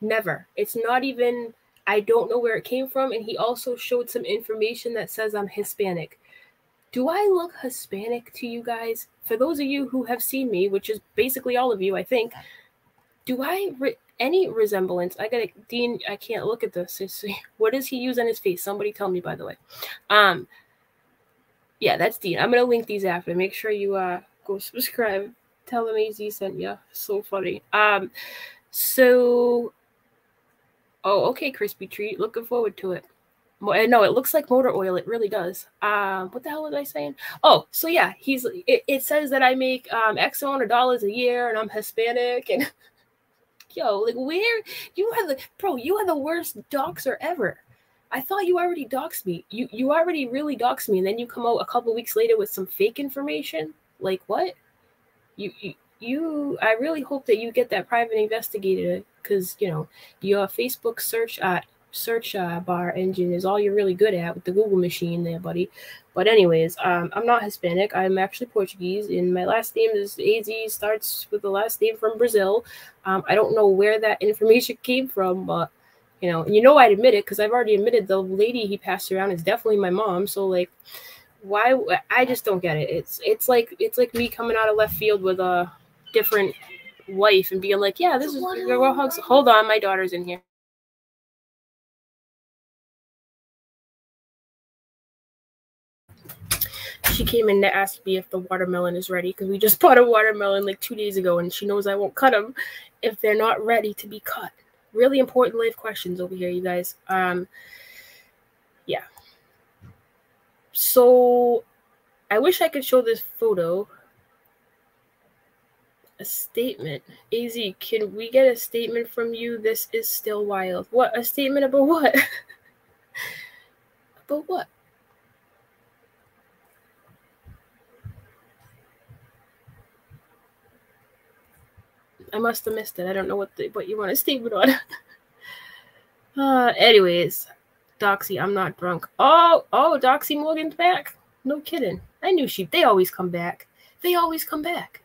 Never. It's not even, I don't know where it came from. And he also showed some information that says I'm Hispanic. Do I look Hispanic to you guys? For those of you who have seen me, which is basically all of you, I think, do I re- any resemblance? I gotta Dean. I can't look at this. what does he use on his face? Somebody tell me, by the way. Um, yeah, that's Dean. I'm gonna link these after. Make sure you uh go subscribe. Tell him AZ sent you. So funny. Um, so oh, okay, crispy treat. Looking forward to it. Eh, no, it looks like motor oil. It really does. Um, what the hell was I saying? Oh, so yeah, he's. It, it says that I make um X amount of dollars a year, and I'm Hispanic, and yo, like where you have the bro, you are the worst doxer ever. I thought you already doxed me. You you already really doxed me, and then you come out a couple weeks later with some fake information. Like what? You you, you I really hope that you get that private investigator because you know your Facebook search uh search uh, bar engine is all you're really good at with the Google machine there, buddy. But anyways, um, I'm not Hispanic. I'm actually Portuguese, and my last name is Az. Starts with the last name from Brazil. Um, I don't know where that information came from, but you know, you know, I'd admit it because I've already admitted the lady he passed around is definitely my mom. So like, why? I just don't get it. It's it's like it's like me coming out of left field with a different wife and being like, yeah, this is hugs. Hold on, my daughter's in here. she came in to ask me if the watermelon is ready because we just bought a watermelon like two days ago and she knows I won't cut them if they're not ready to be cut. Really important life questions over here, you guys. Um, yeah. So I wish I could show this photo. A statement. AZ, can we get a statement from you? This is still wild. What? A statement about what? about what? I must have missed it. I don't know what the, what you want to statement on. uh, anyways, Doxy, I'm not drunk. Oh, oh, Doxy Morgan's back. No kidding. I knew she. They always come back. They always come back.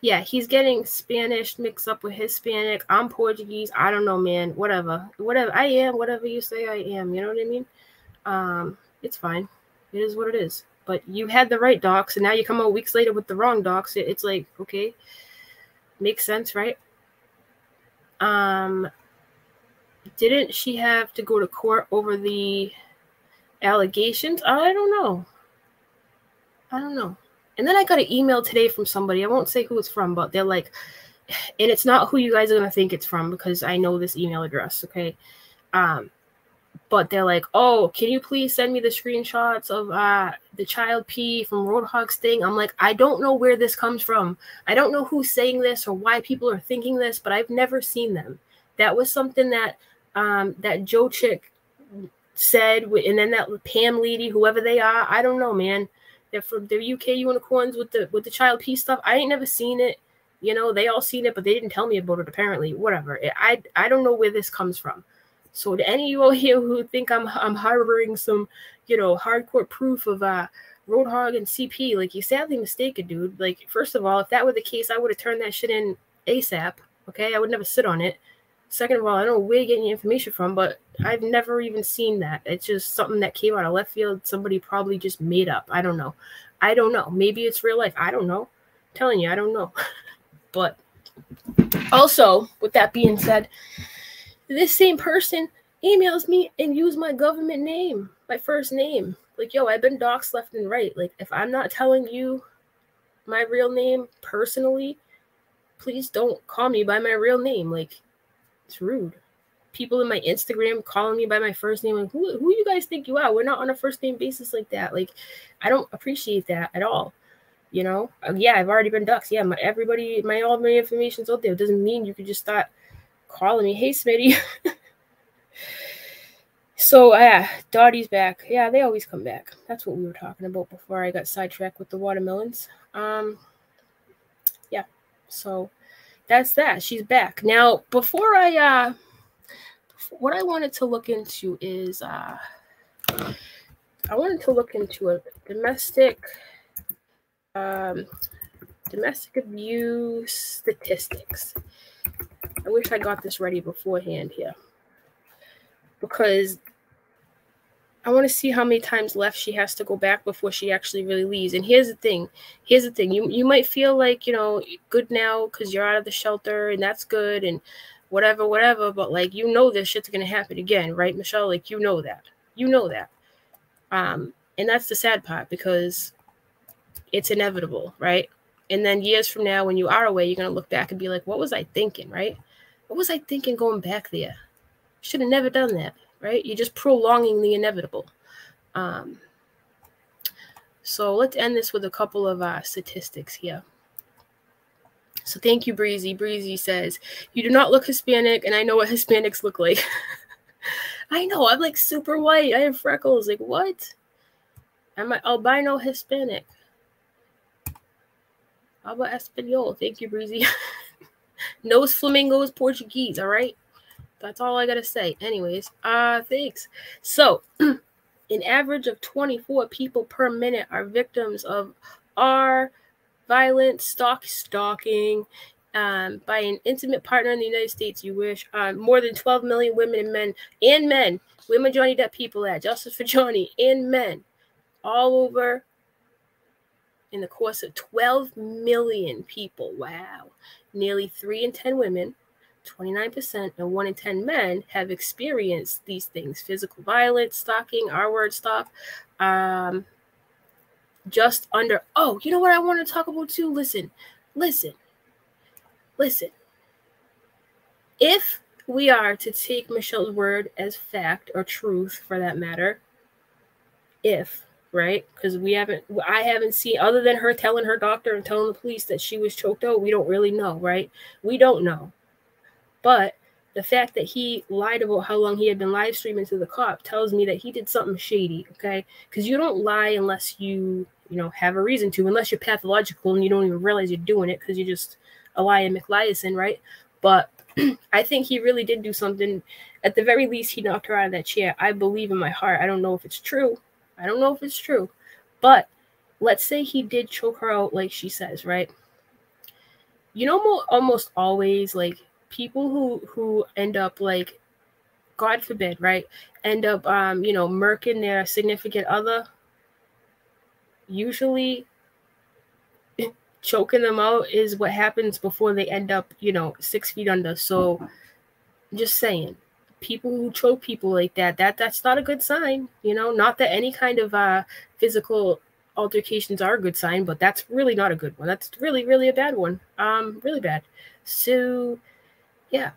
Yeah, he's getting Spanish mixed up with Hispanic. I'm Portuguese. I don't know, man. Whatever, whatever. I am whatever you say I am. You know what I mean? Um, it's fine. It is what it is. But you had the right docs, and now you come out weeks later with the wrong docs. It's like okay Makes sense, right? Um, didn't she have to go to court over the allegations? I don't know. I don't know. And then I got an email today from somebody. I won't say who it's from, but they're like, and it's not who you guys are gonna think it's from because I know this email address. Okay. Um, but they're like, "Oh, can you please send me the screenshots of uh the child P from Roadhog's thing?" I'm like, "I don't know where this comes from. I don't know who's saying this or why people are thinking this, but I've never seen them." That was something that um that Joe chick said, and then that Pam lady, whoever they are, I don't know, man. They're from the UK unicorns with the with the child P stuff. I ain't never seen it. You know, they all seen it, but they didn't tell me about it. Apparently, whatever. I I don't know where this comes from. So to any of you here who think I'm I'm harboring some, you know, hardcore proof of uh Roadhog and CP, like you sadly mistaken, dude. Like, first of all, if that were the case, I would have turned that shit in ASAP. Okay, I would never sit on it. Second of all, I don't know where you're getting information from, but I've never even seen that. It's just something that came out of left field. Somebody probably just made up. I don't know. I don't know. Maybe it's real life. I don't know. I'm telling you, I don't know. but also, with that being said, this same person emails me and use my government name, my first name. Like, yo, I've been doxxed left and right. Like, if I'm not telling you my real name personally, please don't call me by my real name. Like, it's rude. People in my Instagram calling me by my first name, like, who, who you guys think you are? We're not on a first name basis like that. Like, I don't appreciate that at all. You know, uh, yeah, I've already been doxxed. Yeah, my everybody, my all my information's out there. It doesn't mean you could just start calling me, hey Smitty. so yeah, Dottie's back. Yeah, they always come back. That's what we were talking about before I got sidetracked with the watermelons. Um yeah, so that's that. She's back. Now, before I uh what I wanted to look into is uh I wanted to look into a domestic um, domestic abuse statistics. I wish I got this ready beforehand here because I want to see how many times left she has to go back before she actually really leaves. And here's the thing. Here's the thing. You you might feel like, you know, good now because you're out of the shelter and that's good and whatever, whatever. But like you know this shit's gonna happen again, right, Michelle? Like you know that. You know that. Um, and that's the sad part because it's inevitable, right? And then years from now, when you are away, you're gonna look back and be like, what was I thinking, right? What was I thinking going back there? Should have never done that right? You're just prolonging the inevitable. Um, so let's end this with a couple of uh, statistics here. So thank you, Breezy. Breezy says, You do not look Hispanic, and I know what Hispanics look like. I know, I'm like super white. I have freckles. Like, what? I'm an albino Hispanic. How about Espanol. Thank you, Breezy. Nose is Portuguese, all right? That's all I gotta say. Anyways, uh thanks. So an average of 24 people per minute are victims of R violent stalk stalking um, by an intimate partner in the United States. You wish um, more than 12 million women and men and men, women Johnny Depp people at Justice for Johnny and men all over in the course of 12 million people. Wow. Nearly three in 10 women 29% and 1 in 10 men have experienced these things physical violence, stalking, our word stop. Um, just under, oh, you know what I want to talk about too? Listen, listen, listen. If we are to take Michelle's word as fact or truth for that matter, if right? Because we haven't, I haven't seen, other than her telling her doctor and telling the police that she was choked out, we don't really know, right? We don't know. But the fact that he lied about how long he had been live streaming to the cop tells me that he did something shady, okay? Because you don't lie unless you, you know, have a reason to, unless you're pathological and you don't even realize you're doing it because you're just a liar McLiason, right? But I think he really did do something. At the very least, he knocked her out of that chair. I believe in my heart. I don't know if it's true. I don't know if it's true. But let's say he did choke her out like she says, right? You know, almost always, like, people who who end up like god forbid right end up um you know murking their significant other usually choking them out is what happens before they end up you know six feet under. So just saying people who choke people like that that that's not a good sign you know? Not that any kind of uh physical altercations are a good sign but that's really not a good one. That's really really a bad one. Um really bad. So yeah.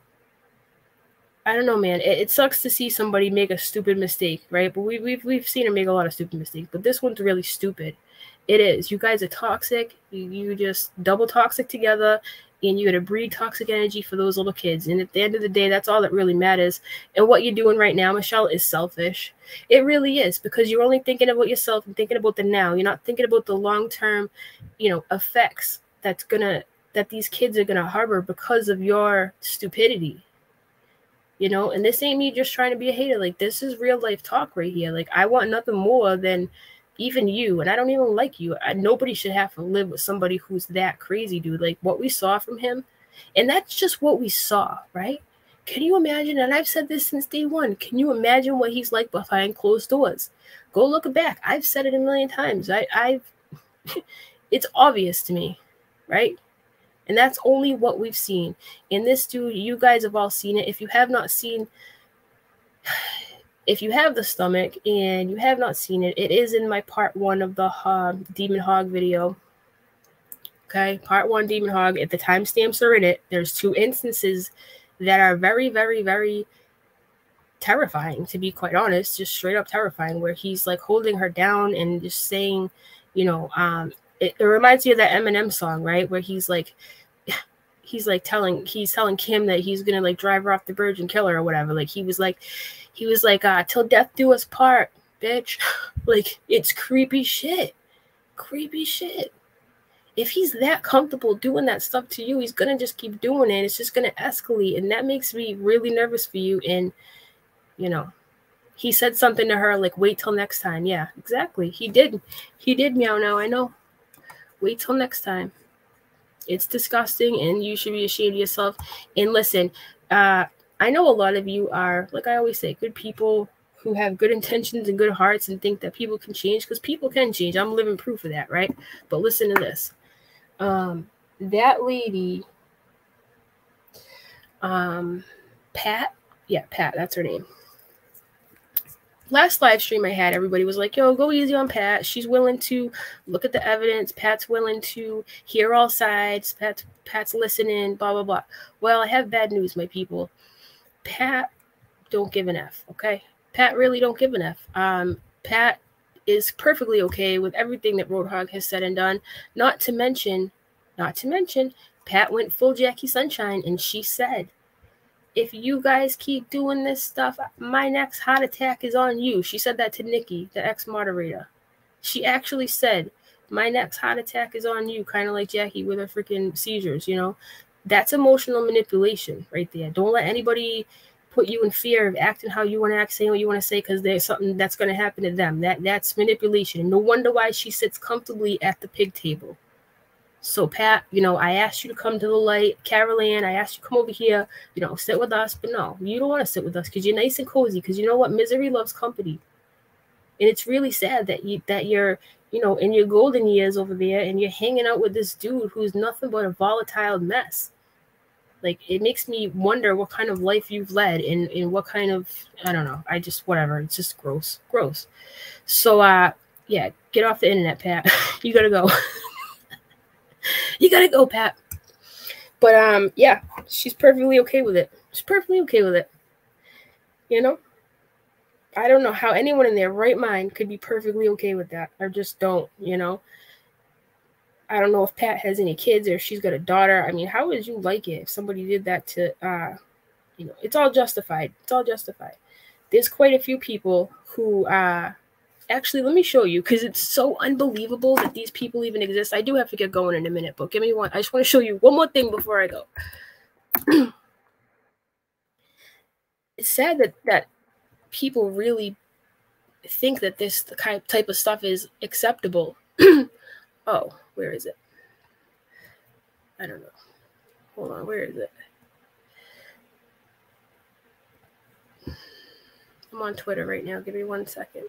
I don't know, man. It, it, sucks to see somebody make a stupid mistake, right? But we, we've we've seen her make a lot of stupid mistakes, but this one's really stupid. It is. You guys are toxic. You, you just double toxic together, and you're gonna breed toxic energy for those little kids. And at the end of the day, that's all that really matters. And what you're doing right now, Michelle, is selfish. It really is because you're only thinking about yourself and thinking about the now. You're not thinking about the long term, you know, effects that's gonna that these kids are going to harbor because of your stupidity. You know, and this ain't me just trying to be a hater. Like, this is real life talk right here. Like, I want nothing more than even you, and I don't even like you. I, nobody should have to live with somebody who's that crazy, dude. Like, what we saw from him, and that's just what we saw, right? Can you imagine? And I've said this since day one. Can you imagine what he's like behind closed doors? Go look back. I've said it a million times. I, I've, it's obvious to me, right? And that's only what we've seen. In this dude, you guys have all seen it. If you have not seen, if you have the stomach and you have not seen it, it is in my part one of the uh, Demon Hog video. Okay, part one Demon Hog. If the timestamps are in it, there's two instances that are very, very, very terrifying, to be quite honest, just straight up terrifying, where he's like holding her down and just saying, you know, um, it, it reminds me of that Eminem song, right? Where he's like, he's like telling he's telling Kim that he's gonna like drive her off the bridge and kill her or whatever. Like he was like he was like uh till death do us part, bitch. like it's creepy shit. Creepy shit. If he's that comfortable doing that stuff to you, he's gonna just keep doing it. It's just gonna escalate, and that makes me really nervous for you. And you know, he said something to her like, wait till next time. Yeah, exactly. He did. He did meow now. I know. Wait till next time. It's disgusting and you should be ashamed of yourself. And listen, uh, I know a lot of you are, like I always say, good people who have good intentions and good hearts and think that people can change because people can change. I'm living proof of that, right? But listen to this. Um, that lady, um, Pat, yeah, Pat, that's her name last live stream I had, everybody was like, yo, go easy on Pat. She's willing to look at the evidence. Pat's willing to hear all sides. Pat's, Pat's listening, blah, blah, blah. Well, I have bad news, my people. Pat don't give an F, okay? Pat really don't give an F. Um, Pat is perfectly okay with everything that Roadhog has said and done. Not to mention, not to mention, Pat went full Jackie Sunshine and she said – if you guys keep doing this stuff, my next heart attack is on you. She said that to Nikki, the ex moderator. She actually said, My next heart attack is on you, kind of like Jackie with her freaking seizures, you know? That's emotional manipulation right there. Don't let anybody put you in fear of acting how you want to act, saying what you want to say, because there's something that's going to happen to them. That that's manipulation. No wonder why she sits comfortably at the pig table. So Pat, you know, I asked you to come to the light. Carol Ann, I asked you to come over here, you know, sit with us. But no, you don't want to sit with us because you're nice and cozy. Because you know what? Misery loves company. And it's really sad that you that you're, you know, in your golden years over there and you're hanging out with this dude who's nothing but a volatile mess. Like it makes me wonder what kind of life you've led and, and what kind of I don't know. I just whatever. It's just gross. Gross. So uh yeah, get off the internet, Pat. you gotta go. you gotta go, Pat. But um, yeah, she's perfectly okay with it. She's perfectly okay with it. You know, I don't know how anyone in their right mind could be perfectly okay with that. I just don't. You know, I don't know if Pat has any kids or if she's got a daughter. I mean, how would you like it if somebody did that to? uh You know, it's all justified. It's all justified. There's quite a few people who uh actually let me show you because it's so unbelievable that these people even exist. I do have to get going in a minute but give me one i just want to show you one more thing before i go. It's sad that that people really think that this type of stuff is acceptable. Oh where is it? I don't know. Hold on where is it? I'm on twitter right now. Give me one second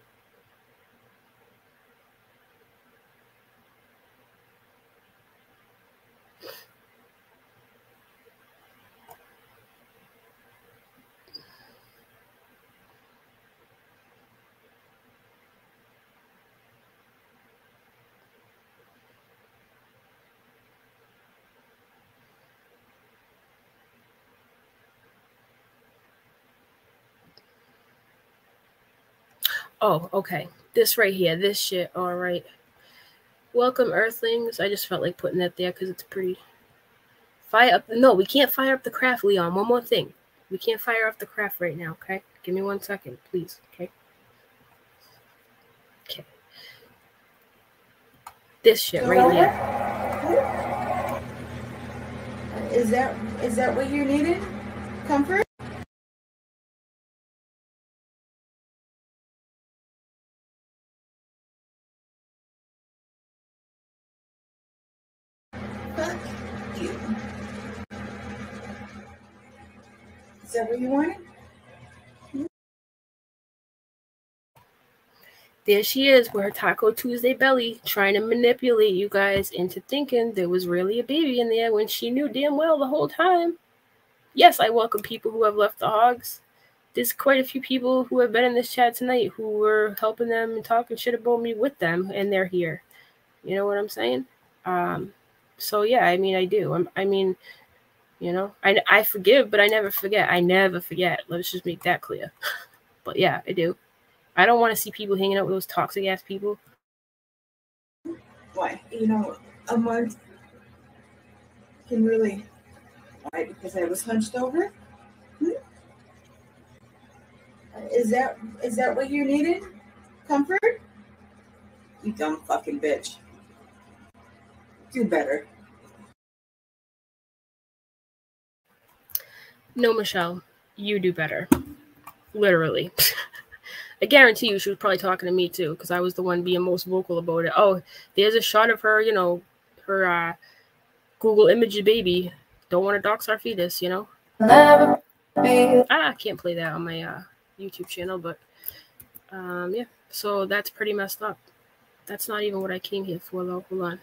Oh, okay. This right here, this shit. All right. Welcome, Earthlings. I just felt like putting that there because it's pretty. Fire up. No, we can't fire up the craft, Leon. One more thing. We can't fire up the craft right now, okay? Give me one second, please, okay? Okay. This shit right here. Is that is that what you needed? Comfort? Is that what you wanted? There she is with her Taco Tuesday belly trying to manipulate you guys into thinking there was really a baby in there when she knew damn well the whole time. Yes, I welcome people who have left the hogs. There's quite a few people who have been in this chat tonight who were helping them and talking shit about me with them, and they're here. You know what I'm saying? Um, so yeah, I mean, I do. I'm, I mean, you know, I, I forgive, but I never forget. I never forget. Let's just make that clear. but yeah, I do. I don't want to see people hanging out with those toxic ass people. Why? You know, a month can really. Why? Because I was hunched over. Hmm? Is that is that what you needed? Comfort? You dumb fucking bitch. Do better. No, Michelle, you do better. Literally. I guarantee you she was probably talking to me too, because I was the one being most vocal about it. Oh, there's a shot of her, you know, her uh, Google image baby. Don't want to dox our fetus, you know. Ah, I can't play that on my uh, YouTube channel, but um, yeah. So that's pretty messed up. That's not even what I came here for, though. Hold on.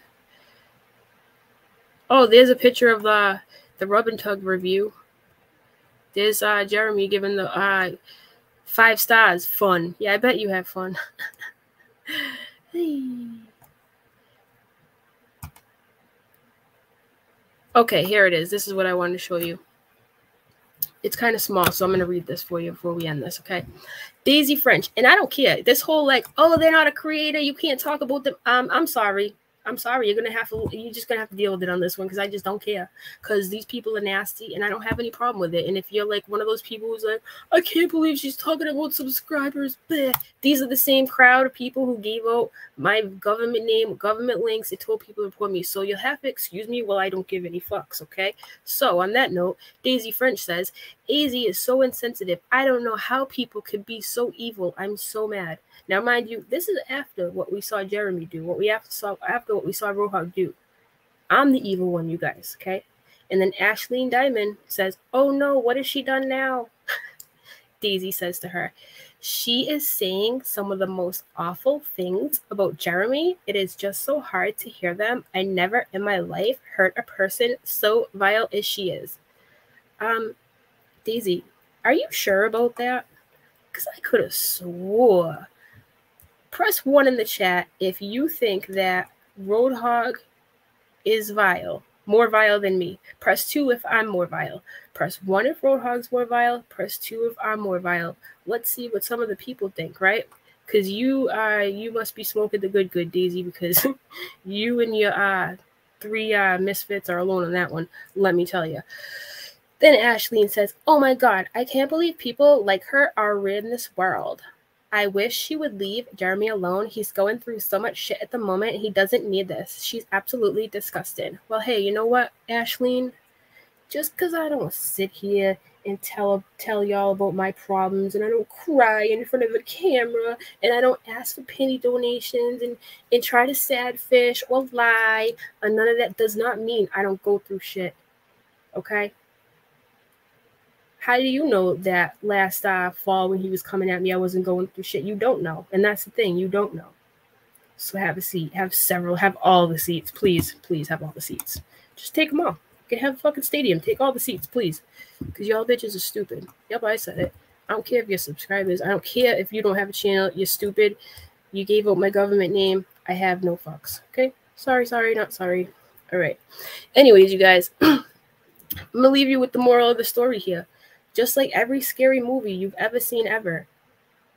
Oh, there's a picture of the the rub and tug review. There's uh Jeremy giving the uh five stars. Fun. Yeah, I bet you have fun. hey. Okay, here it is. This is what I wanted to show you. It's kind of small, so I'm going to read this for you before we end this, okay? Daisy French, and I don't care. This whole like, oh, they're not a creator. You can't talk about them. Um, I'm sorry. I'm sorry, you're gonna have to. You're just gonna have to deal with it on this one because I just don't care. Because these people are nasty, and I don't have any problem with it. And if you're like one of those people who's like, I can't believe she's talking about subscribers, bleh. these are the same crowd of people who gave out my government name, government links, and told people to report me. So you'll have to excuse me while I don't give any fucks. Okay. So on that note, Daisy French says, AZ is so insensitive. I don't know how people could be so evil. I'm so mad. Now, mind you, this is after what we saw Jeremy do, what we after saw after what we saw Roadhog do. I'm the evil one, you guys, okay? And then Ashleen Diamond says, Oh no, what has she done now? Daisy says to her, She is saying some of the most awful things about Jeremy. It is just so hard to hear them. I never in my life hurt a person so vile as she is. Um, Daisy, are you sure about that? Because I could have swore press one in the chat if you think that Roadhog is vile, more vile than me. Press two if I'm more vile. Press one if Roadhog's more vile. Press two if I'm more vile. Let's see what some of the people think, right? Because you uh you must be smoking the good good Daisy because you and your uh three uh misfits are alone on that one. Let me tell you. Then Ashleen says, "Oh my God, I can't believe people like her are in this world." I wish she would leave Jeremy alone. He's going through so much shit at the moment. He doesn't need this. She's absolutely disgusted. Well, hey, you know what, Ashleen? Just because I don't sit here and tell tell y'all about my problems and I don't cry in front of a camera and I don't ask for penny donations and, and try to sad fish or lie, and none of that does not mean I don't go through shit. Okay? How do you know that last uh, fall when he was coming at me, I wasn't going through shit? You don't know. And that's the thing, you don't know. So have a seat, have several, have all the seats, please, please have all the seats. Just take them all. You can have a fucking stadium. Take all the seats, please. Because y'all bitches are stupid. Yep, I said it. I don't care if you're subscribers. I don't care if you don't have a channel. You're stupid. You gave out my government name. I have no fucks. Okay? Sorry, sorry, not sorry. All right. Anyways, you guys, I'm going to leave you with the moral of the story here. Just like every scary movie you've ever seen ever,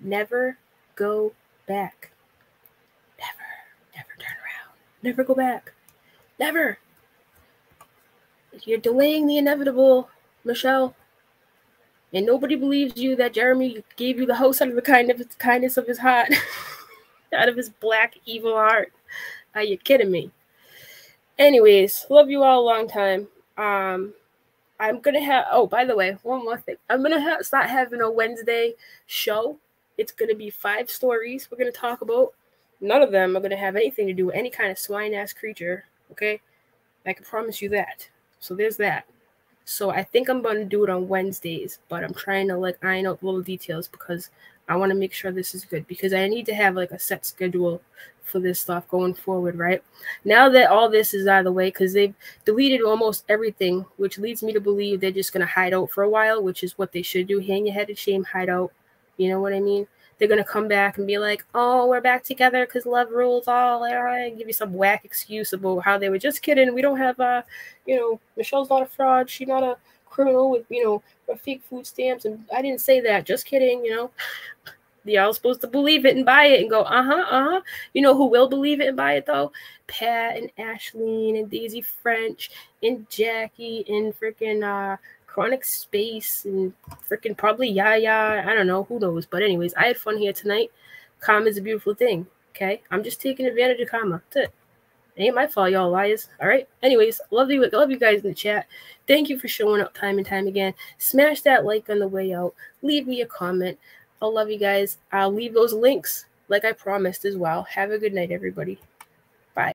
never go back. Never, never turn around. Never go back. Never. You're delaying the inevitable, Michelle. And nobody believes you that Jeremy gave you the host out of the kind of kindness of his heart, out of his black evil heart. Are you kidding me? Anyways, love you all a long time. Um, I'm gonna have. Oh, by the way, one more thing. I'm gonna ha- start having a Wednesday show. It's gonna be five stories we're gonna talk about. None of them are gonna have anything to do with any kind of swine ass creature. Okay, I can promise you that. So there's that. So I think I'm gonna do it on Wednesdays, but I'm trying to like iron out little details because I want to make sure this is good because I need to have like a set schedule for this stuff going forward, right? Now that all this is out of the way, because they've deleted almost everything, which leads me to believe they're just going to hide out for a while, which is what they should do. Hang your head in shame, hide out. You know what I mean? They're going to come back and be like, oh, we're back together because love rules all. Right. Give you some whack excuse about how they were just kidding. We don't have, uh, you know, Michelle's not a fraud. She's not a criminal with, you know, fake food stamps. And I didn't say that. Just kidding, you know y'all supposed to believe it and buy it and go, uh huh, uh huh. You know who will believe it and buy it though? Pat and Ashleen and Daisy French and Jackie and freaking uh Chronic Space and freaking probably Yaya. I don't know, who knows. But anyways, I had fun here tonight. Karma is a beautiful thing. Okay, I'm just taking advantage of karma. That's it. It ain't my fault, y'all liars. All right. Anyways, love you, love you guys in the chat. Thank you for showing up time and time again. Smash that like on the way out. Leave me a comment I love you guys. I'll leave those links like I promised as well. Have a good night, everybody.